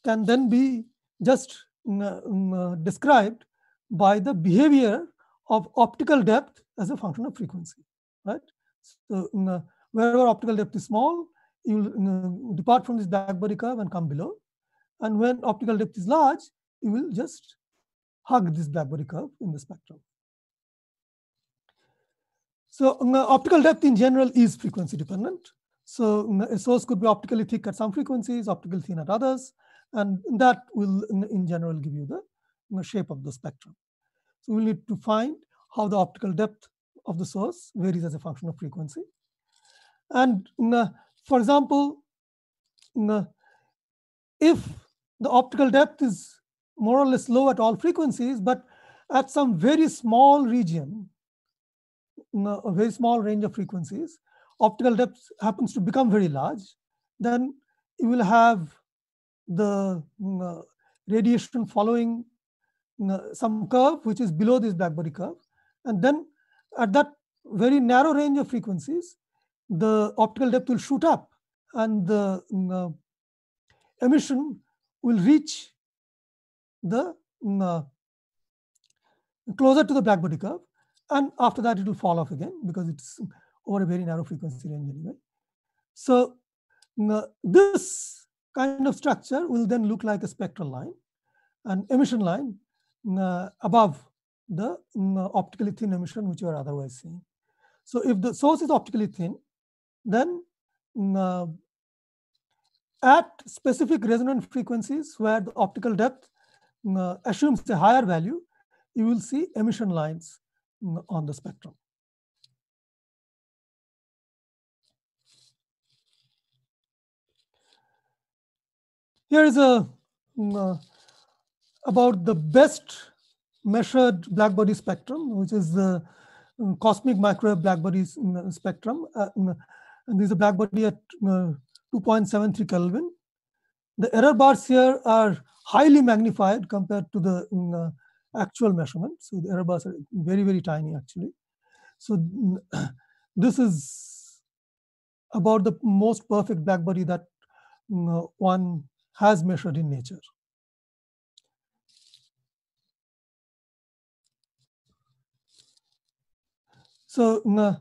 can then be just um, uh, um, uh, described by the behavior of optical depth as a function of frequency, right? So uh, wherever optical depth is small, you will uh, depart from this blackbody curve and come below. And when optical depth is large, you will just hug this blackbody curve in the spectrum. So optical depth in general is frequency dependent. So a source could be optically thick at some frequencies, optically thin at others, and that will in, general give you the shape of the spectrum. So we'll need to find how the optical depth of the source varies as a function of frequency. And for example, if the optical depth is more or less low at all frequencies, but at some very small region, a very small range of frequencies, optical depth happens to become very large, then you will have the radiation following some curve which is below this blackbody curve. And then at that very narrow range of frequencies, the optical depth will shoot up and the emission will reach the uh, closer to the blackbody curve and after that it will fall off again because it's over a very narrow frequency range anyway. So uh, this kind of structure will then look like a spectral line, an emission line uh, above the uh, optically thin emission which you are otherwise seeing. So if the source is optically thin, then uh, at specific resonant frequencies where the optical depth assumes a higher value, you will see emission lines uh, on the spectrum. Here is a uh, about the best measured blackbody spectrum, which is the um, cosmic microwave blackbody spectrum. Uh, and this is a blackbody at uh, 2.73 Kelvin. The error bars here are highly magnified compared to the uh, actual measurement. So the error bars are very, very tiny actually. So this is about the most perfect blackbody that one has measured in nature. So uh,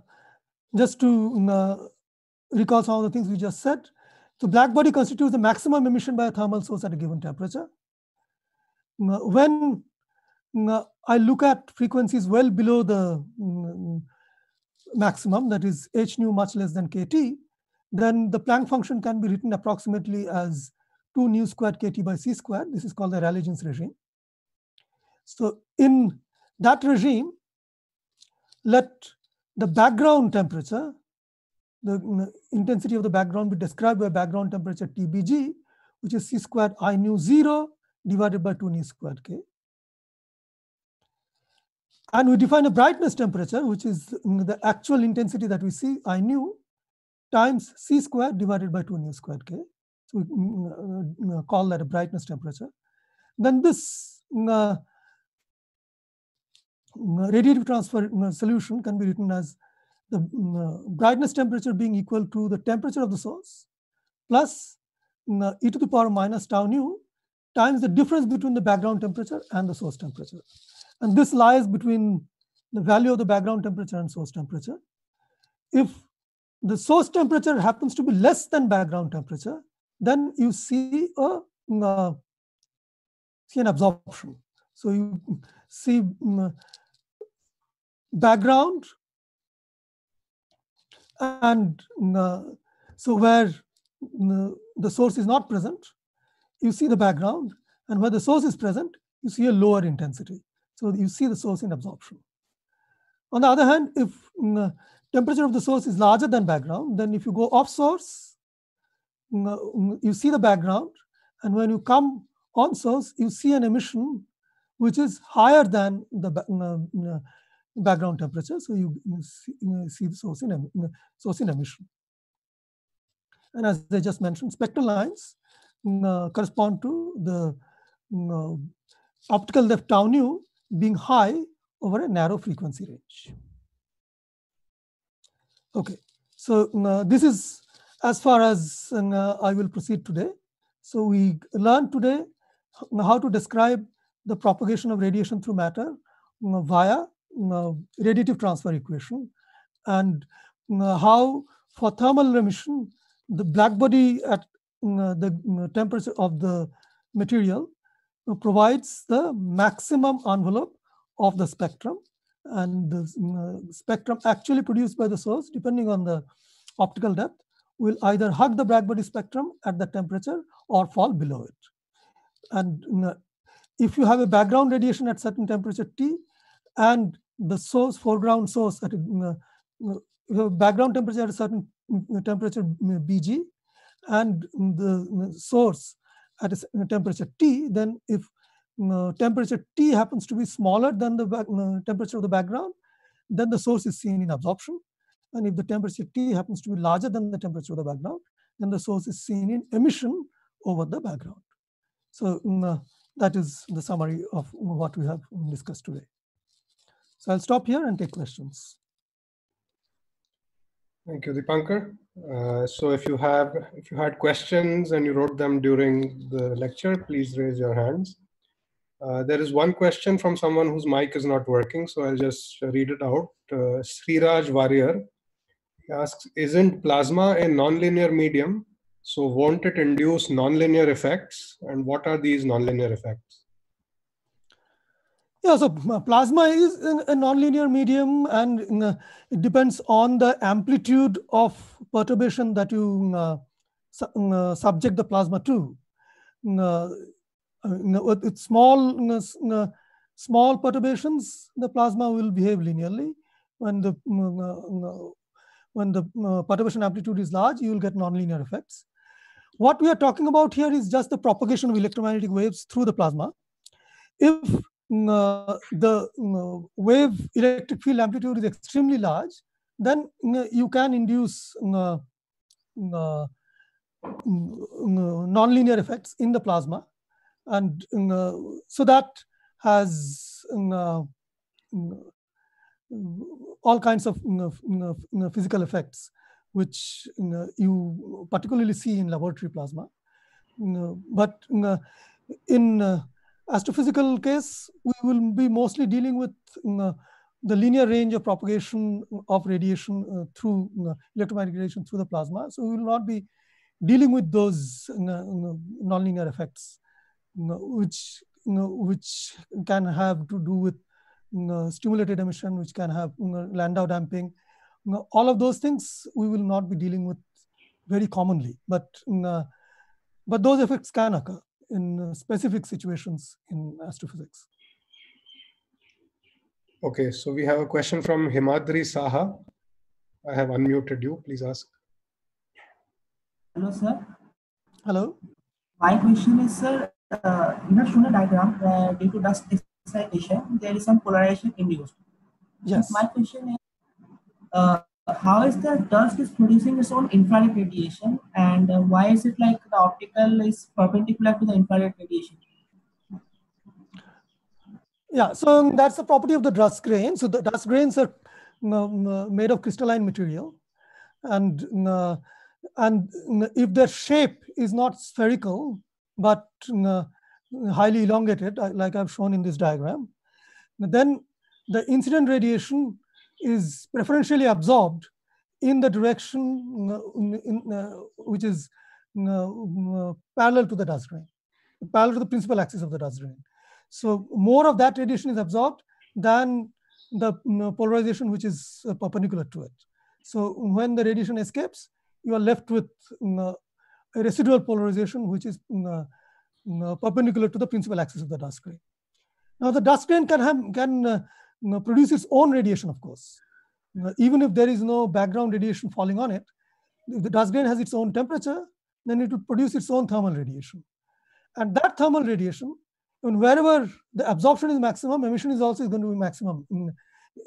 just to uh, recall some of the things we just said, so black body constitutes the maximum emission by a thermal source at a given temperature. Uh, when uh, I look at frequencies well below the mm, maximum, that is h nu much less than kt, then the Planck function can be written approximately as 2 nu squared kt by c squared. This is called the Rayleigh-Jeans regime. So in that regime, let the background temperature, the intensity of the background be described by background temperature TBG, which is c squared i nu 0 divided by 2 nu squared k. And we define a brightness temperature, which is the actual intensity that we see I nu times c squared divided by 2 nu squared k. So we uh, uh, call that a brightness temperature. Then this uh, radiative transfer solution can be written as the mm, uh, brightness temperature being equal to the temperature of the source plus mm, uh, e to the power minus tau nu times the difference between the background temperature and the source temperature. And this lies between the value of the background temperature and source temperature. If the source temperature happens to be less than background temperature, then you see a mm, uh, see an absorption. So you see um, background and uh, so where uh, the source is not present, you see the background, and where the source is present, you see a lower intensity. So you see the source in absorption. On the other hand, if uh, temperature of the source is larger than background, then if you go off source, you see the background, and when you come on source, you see an emission which is higher than the background temperature. So you see the source in, source in emission. And as I just mentioned, spectral lines uh, correspond to the uh, optical depth tau nu being high over a narrow frequency range. Okay, so uh, this is as far as uh, I will proceed today. So we learned today how to describe the propagation of radiation through matter via radiative transfer equation and how for thermal emission, the black body at the temperature of the material provides the maximum envelope of the spectrum and the spectrum actually produced by the source depending on the optical depth will either hug the black body spectrum at the temperature or fall below it. And if you have a background radiation at certain temperature T and the source, foreground source at a, mm, uh, mm, uh, background temperature at a certain mm, temperature uh, Bg and the source at a temperature T, then if uh, temperature T happens to be smaller than the uh, temperature of the background, then the source is seen in absorption. And if the temperature T happens to be larger than the temperature of the background, then the source is seen in emission over the background. So uh, that is the summary of what we have discussed today. So I'll stop here and take questions. Thank you, Dipankar. Uh, so if you have, if you had questions and you wrote them during the lecture, please raise your hands. Uh, there is one question from someone whose mic is not working, so I'll just read it out. Uh, Sriraj Warrior asks, isn't plasma a nonlinear medium? So won't it induce nonlinear effects? And what are these nonlinear effects? Yeah, so plasma is a nonlinear medium and uh, it depends on the amplitude of perturbation that you uh, su uh, subject the plasma to. Uh, with small, small perturbations, the plasma will behave linearly. When the, when the perturbation amplitude is large, you will get nonlinear effects. What we are talking about here is just the propagation of electromagnetic waves through the plasma. If uh, Uh, the uh, wave electric field amplitude is extremely large, then uh, you can induce uh, uh, uh, uh nonlinear effects in the plasma. And so that has all kinds of physical effects which you particularly see in laboratory plasma. But in astrophysical case, we will be mostly dealing with uh, the linear range of propagation uh, of radiation uh, through uh, electromagnetic radiation through the plasma. So we will not be dealing with those nonlinear effects, which which can have to do with stimulated emission, which can have Landau damping, all of those things we will not be dealing with very commonly, but uh, but those effects can occur in uh, specific situations in astrophysics. Okay, so we have a question from Himadri Saha. I have unmuted you. Please ask. Hello, sir. Hello. My question is, sir, uh, you have shown a diagram where due to dust excitation, there is some polarization induced. Yes. My question is, uh, how is the dust is producing its own infrared radiation and uh, why is it like the optical is perpendicular to the infrared radiation? Yeah, so um, that's the property of the dust grain. So the dust grains are um, uh, uh, made of crystalline material and um, uh, and if their shape is not spherical but uh, highly elongated like I've shown in this diagram, then the incident radiation is preferentially absorbed in the direction uh, in, in, uh, which is uh, parallel to the dust grain, parallel to the principal axis of the dust grain. So more of that radiation is absorbed than the polarization which is perpendicular to it. So when the radiation escapes, you are left with a residual polarization which is perpendicular to the principal axis of the dust grain. Now the dust grain can have can you know, produce its own radiation, of course. You know, even if there is no background radiation falling on it, if the dust grain has its own temperature, then it will produce its own thermal radiation. And that thermal radiation, and wherever the absorption is maximum, emission is also going to be maximum in,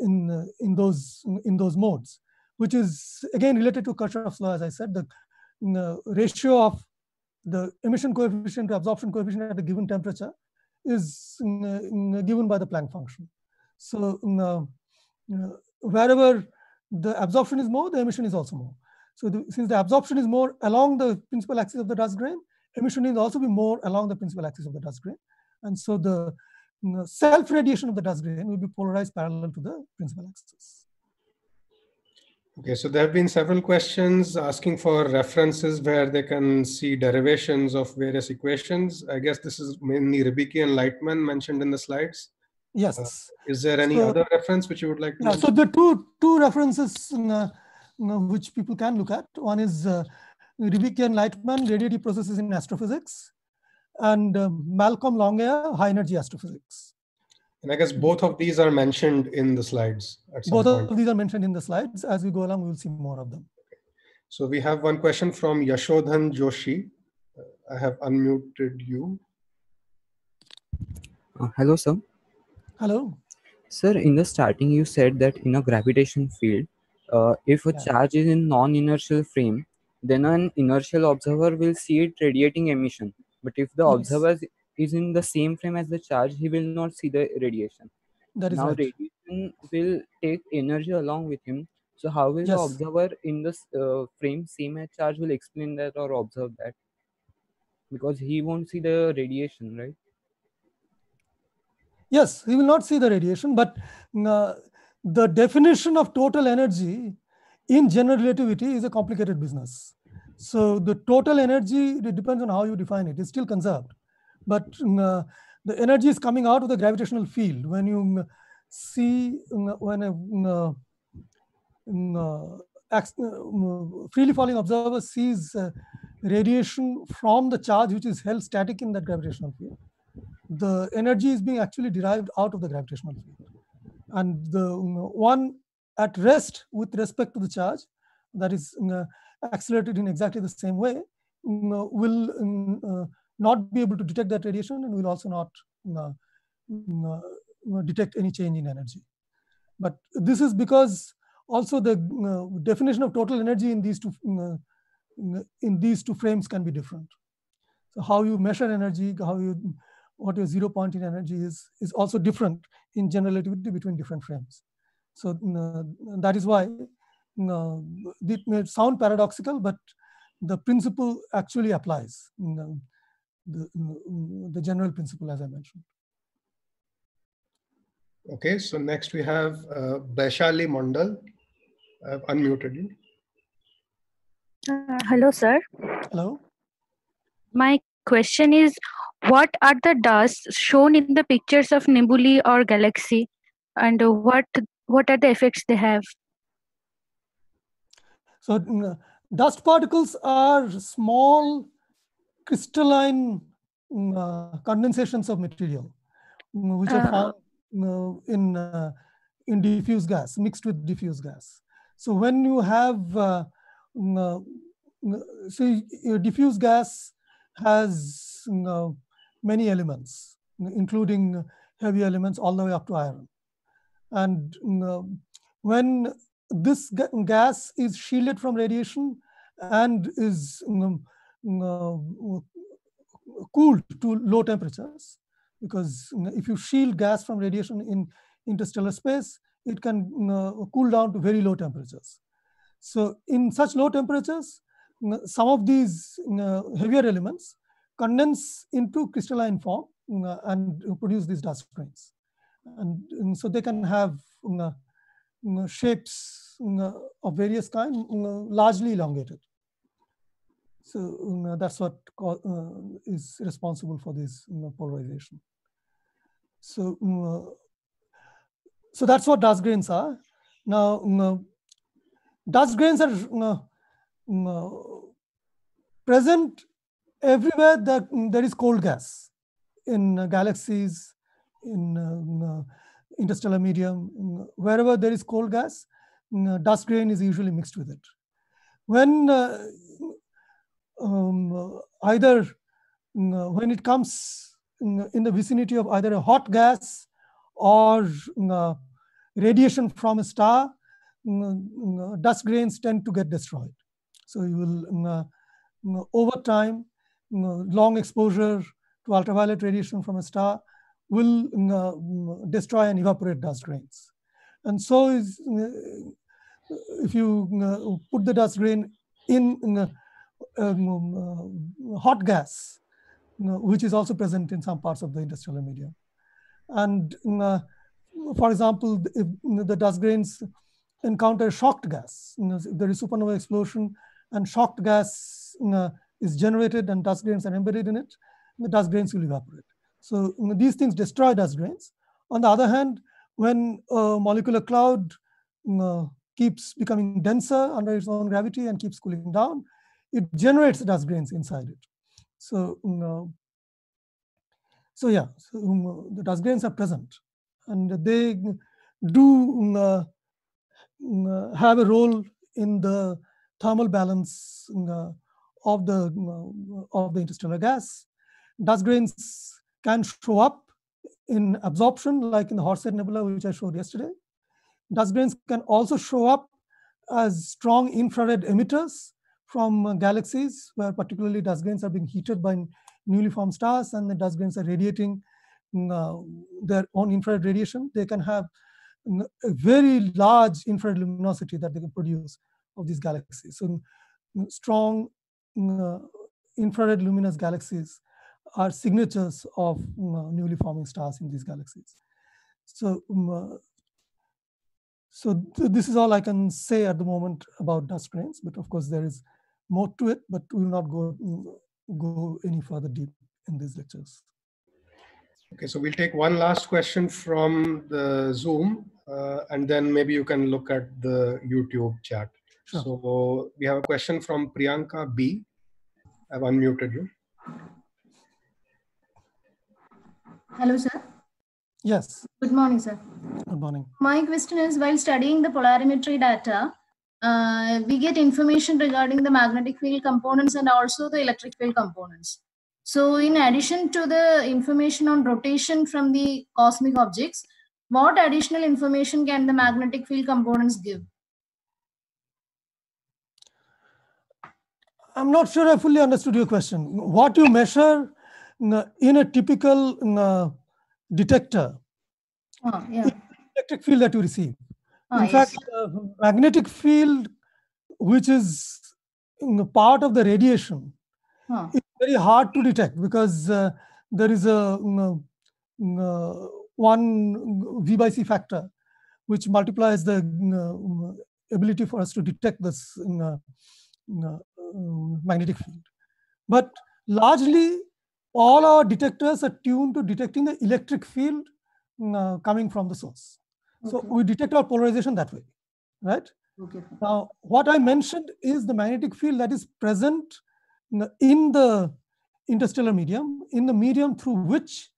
in, uh, in, those, in, in, those modes, which is again related to Kirchhoff's law, as I said, the, the ratio of the emission coefficient to absorption coefficient at a given temperature is given by the Planck function. So wherever the absorption is more, the emission is also more. So the, since the absorption is more along the principal axis of the dust grain, emission will also be more along the principal axis of the dust grain. And so the self-radiation of the dust grain will be polarized parallel to the principal axis. Okay, so there have been several questions asking for references where they can see derivations of various equations. I guess this is mainly Rybicki and Lightman mentioned in the slides. Yes. Uh, is there any so, other reference which you would like to? Yeah, so the two two references uh, which people can look at. One is uh, Rybicki and Lightman, radiative processes in astrophysics, and uh, Malcolm Longair, high energy astrophysics. And I guess both of these are mentioned in the slides. both point. of these are mentioned in the slides. As we go along, we will see more of them. Okay. So we have one question from Yashodhan Joshi. Uh, I have unmuted you. Uh, hello, sir. Hello. Sir, in the starting, you said that in a gravitation field, uh, if a yeah. charge is in non-inertial frame, then an inertial observer will see it radiating emission. But if the yes. observer is in the same frame as the charge, he will not see the radiation. That is now right. radiation will take energy along with him. So how will yes. the observer in this uh, frame same as charge will explain that or observe that? Because he won't see the radiation, right? Yes, we will not see the radiation, but mm, uh, the definition of total energy in general relativity is a complicated business. So the total energy, it depends on how you define it, it's still conserved. But mm, uh, the energy is coming out of the gravitational field. When you mm, see, uh, when a uh, uh, freely falling observer sees uh, radiation from the charge which is held static in that gravitational field, the energy is being actually derived out of the gravitational field. And the one at rest with respect to the charge that is accelerated in exactly the same way will uh, not be able to detect that radiation and will also not detect any change in energy. But this is because also the uh, definition of total energy in these two uh, in these two frames can be different. So how you measure energy, how you what your zero point in energy is is also different in general relativity between different frames. So uh, that is why uh, it may sound paradoxical, but the principle actually applies. the, the general principle, as I mentioned. Okay, so next we have uh, Baishali Mondal. I've unmuted you. Uh, hello, sir. Hello. My question is, what are the dusts shown in the pictures of nebulae or galaxy, and what what are the effects they have? So dust particles are small crystalline uh, condensations of material, which are uh. found in uh, in diffuse gas, mixed with diffuse gas. So when you have, uh, uh, see, diffuse gas has many elements, including heavy elements all the way up to iron. And when this gas is shielded from radiation and is cooled to low temperatures, because if you shield gas from radiation in interstellar space, it can uh, cool down to very low temperatures. So in such low temperatures, some of these uh, heavier elements condense into crystalline form uh, and produce these dust grains. And, and so they can have shapes of various kind, largely elongated. So that's what is responsible for this polarization. So so that's what dust grains are. Now, dust grains are present everywhere that there is cold gas in galaxies, in interstellar medium, wherever there is cold gas, dust grain is usually mixed with it. When uh, um, either when it comes in the vicinity of either a hot gas or uh, radiation from a star, dust grains tend to get destroyed. So you will, over time, long exposure to ultraviolet radiation from a star will destroy and evaporate dust grains. And so is, if you put the dust grain in um, hot gas, which is also present in some parts of the interstellar medium, and uh, for example, if the dust grains encounter shocked gas, you know, there is supernova explosion and shocked gas is generated and dust grains are embedded in it, the dust grains will evaporate. So you know, these things destroy dust grains. On the other hand, when a molecular cloud keeps becoming denser under its own gravity and keeps cooling down, it generates dust grains inside it. So so yeah, so, um, the dust grains are present and they do have a role in the thermal balance of the uh, of the interstellar gas. Dust grains can show up in absorption, like in the Horsehead Nebula, which I showed yesterday. Dust grains can also show up as strong infrared emitters from uh, galaxies, where particularly dust grains are being heated by newly formed stars and the dust grains are radiating uh, their own infrared radiation, they can have mm, a very large infrared luminosity that they can produce of these galaxies. So mm, strong uh, infrared luminous galaxies are signatures of uh, newly forming stars in these galaxies. So, uh, so th this is all I can say at the moment about dust grains, but of course there is more to it, but we will not go go any further deep in these lectures. Okay, so we'll take one last question from the Zoom, uh, and then maybe you can look at the YouTube chat. Sure. So we have a question from Priyanka B. I've unmuted you. Hello, sir. Yes, Good morning, sir. good morning. My question is while studying the polarimetry data, uh, we get information regarding the magnetic field components and also the electric field components. So, in addition to the information on rotation from the cosmic objects, what additional information can the magnetic field components give? I'm not sure I fully understood your question. What you measure uh, in a typical uh, detector, Ah, yeah. electric field that you receive. Ah, In yes. fact, magnetic field, which is part of the radiation, Ah, it's very hard to detect because uh, there is a uh, one V by C factor which multiplies the ability for us to detect this magnetic field. But largely, all our detectors are tuned to detecting the electric field mm, uh, coming from the source. So we detect our polarization that way, right? okay. Now, what I mentioned is the magnetic field that is present in the interstellar medium, in the medium through which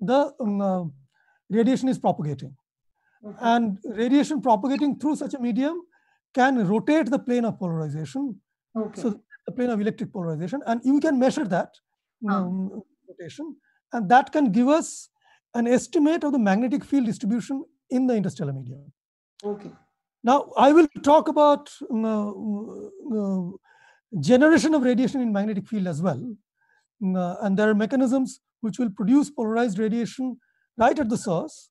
the um, radiation is propagating. Okay. And radiation propagating through such a medium can rotate the plane of polarization, Okay. so the plane of electric polarization, and you can measure that Ah. um, rotation, and that can give us an estimate of the magnetic field distribution in the interstellar medium. okay. Now, I will talk about uh, uh, generation of radiation in magnetic field as well. Uh, and there are mechanisms which will produce polarized radiation right at the source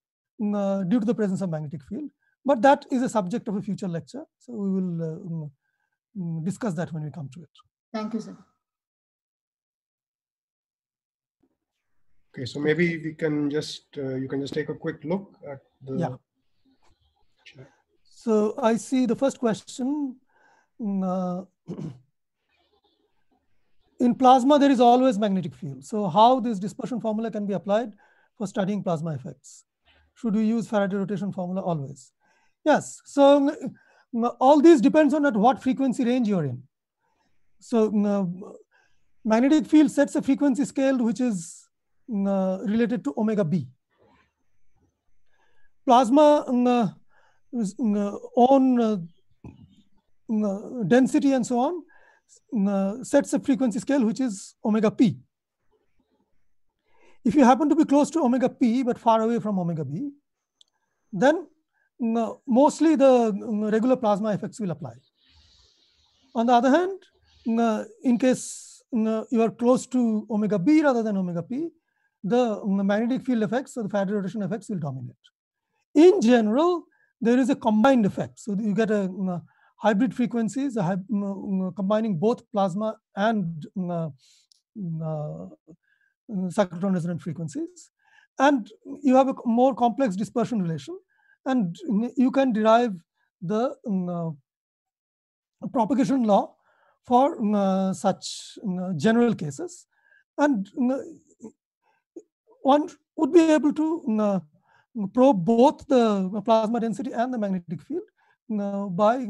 uh, due to the presence of magnetic field. But that is a subject of a future lecture. So we will uh, um, um, discuss that when we come to it. Thank you, sir. Okay, so maybe we can just, uh, you can just take a quick look at the Yeah. chat. So I see the first question. mm, uh, in plasma, there is always magnetic field. So how this dispersion formula can be applied for studying plasma effects? Should we use Faraday rotation formula always? Yes. So mm, mm, all these depends on at what frequency range you're in. So magnetic field sets a frequency scale which is related to omega b. Plasma uh, density and so on uh, sets a frequency scale which is omega p. If you happen to be close to omega p but far away from omega b, then mostly the regular plasma effects will apply. On the other hand, in case you are close to omega b rather than omega p, the magnetic field effects or the Faraday rotation effects will dominate. In general, there is a combined effect. So you get a hybrid frequencies, combining both plasma and cyclotron resonant frequencies. And you have a more complex dispersion relation, and you can derive the uh, propagation law for uh, such uh, general cases. And one would be able to uh, probe both the plasma density and the magnetic field uh, by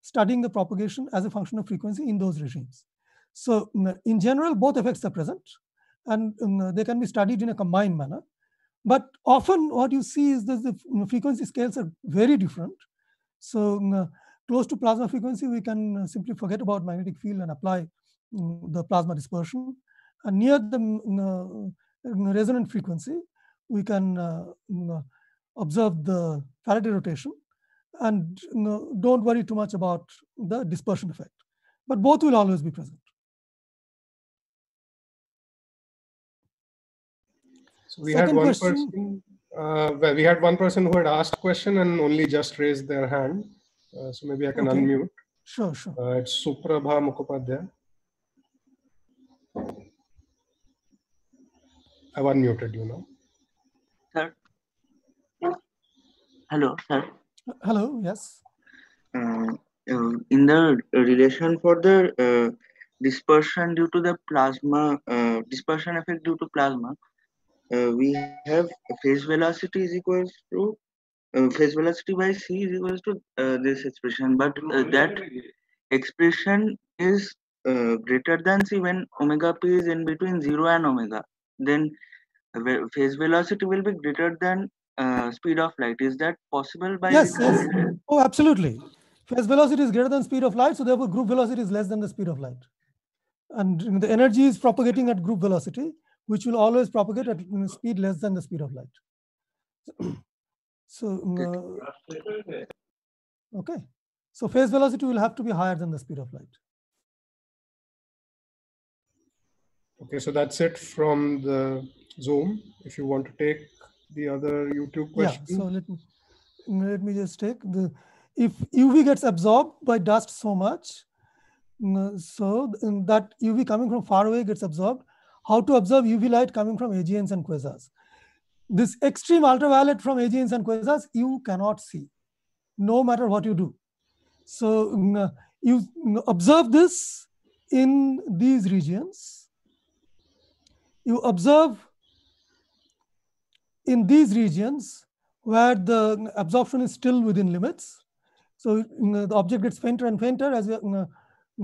studying the propagation as a function of frequency in those regimes. So in general, both effects are present and they can be studied in a combined manner. But often what you see is that the frequency scales are very different. So uh, close to plasma frequency, we can uh, simply forget about magnetic field and apply mm, the plasma dispersion. And near the mm, uh, resonant frequency, we can mm, observe the Faraday rotation and don't worry too much about the dispersion effect. But both will always be present. So we had one question. person, uh, well, we had one person who had asked question and only just raised their hand. Uh, so maybe I can Okay. unmute. Sure, sure. Uh, it's Suprabha Mukhopadhyay. I've unmuted you now. sir. Hello, sir. Hello, yes. Um, uh, in the relation for the uh, dispersion due to the plasma uh, dispersion effect due to plasma uh, we have phase velocity is equals to uh, phase velocity by c is equals to uh, this expression but that expression is greater than c when omega p is in between 0 and omega then phase velocity will be greater than uh, speed of light. Is that possible by? Yes, yes. Oh, absolutely. Phase velocity is greater than speed of light, so therefore group velocity is less than the speed of light. And the energy is propagating at group velocity, which will always propagate at a speed less than the speed of light. so, um, uh, okay. So phase velocity will have to be higher than the speed of light. Okay, so that's it from the Zoom. If you want to take the other YouTube question. Yeah, so let me, let me just take the, if UV gets absorbed by dust so much, mm, so um, that UV coming from far away gets absorbed, how to observe UV light coming from AGNs and quasars. This extreme ultraviolet from AGNs and quasars, you cannot see, no matter what you do. So mm, uh, you mm, observe this in these regions. You observe in these regions where the mm, absorption is still within limits. So uh, the object gets fainter and fainter as you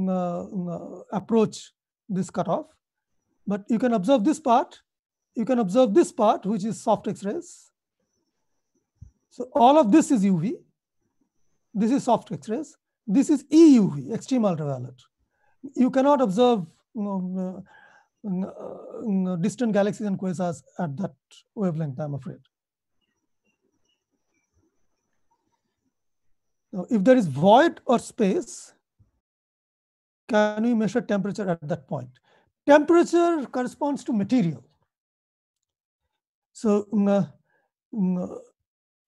uh, approach this cutoff. But you can observe this part. You can observe this part, which is soft X-rays. So all of this is UV. This is soft X-rays. This is EUV, extreme ultraviolet. You cannot observe you know, uh, uh, distant galaxies and quasars at that wavelength, I'm afraid. Now, if there is void or space, can we measure temperature at that point? Temperature corresponds to material. So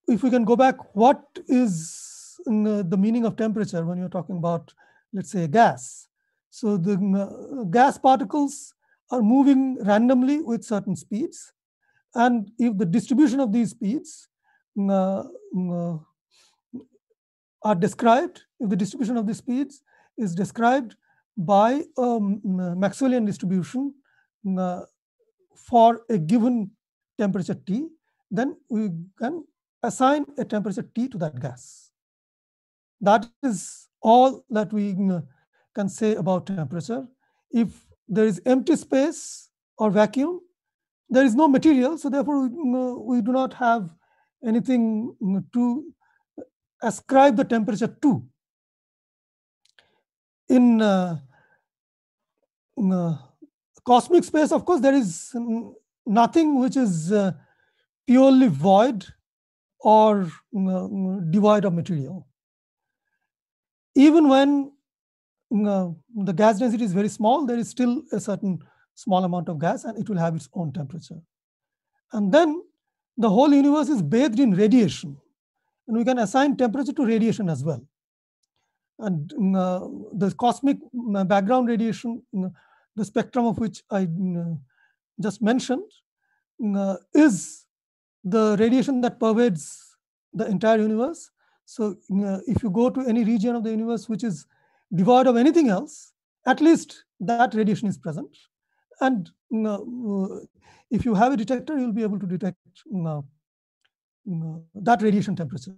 if we can go back, what is the meaning of temperature when you're talking about, let's say, gas? So the gas particles are moving randomly with certain speeds. And if the distribution of these speeds are described, if the distribution of the speeds is described by a Maxwellian distribution uh, for a given temperature T, then we can assign a temperature T to that gas. That is all that we uh, can say about temperature. If there is empty space or vacuum, there is no material. So therefore, we, uh, we do not have anything uh, to ascribe the temperature to. In uh, uh, cosmic space, of course, there is nothing which is uh, purely void or devoid of material. Even when the gas density is very small, there is still a certain small amount of gas and it will have its own temperature. And then the whole universe is bathed in radiation. And we can assign temperature to radiation as well. And uh, the cosmic background radiation, the spectrum of which I just mentioned, uh, is the radiation that pervades the entire universe. So uh, if you go to any region of the universe which is devoid of anything else, at least that radiation is present. And uh, if you have a detector, you'll be able to detect uh, that radiation temperature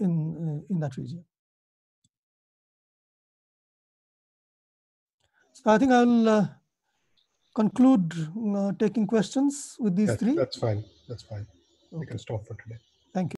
in, uh, in that region. So I think I'll uh, conclude uh, taking questions with these yes, three. That's fine. That's fine. Okay. We can stop for today.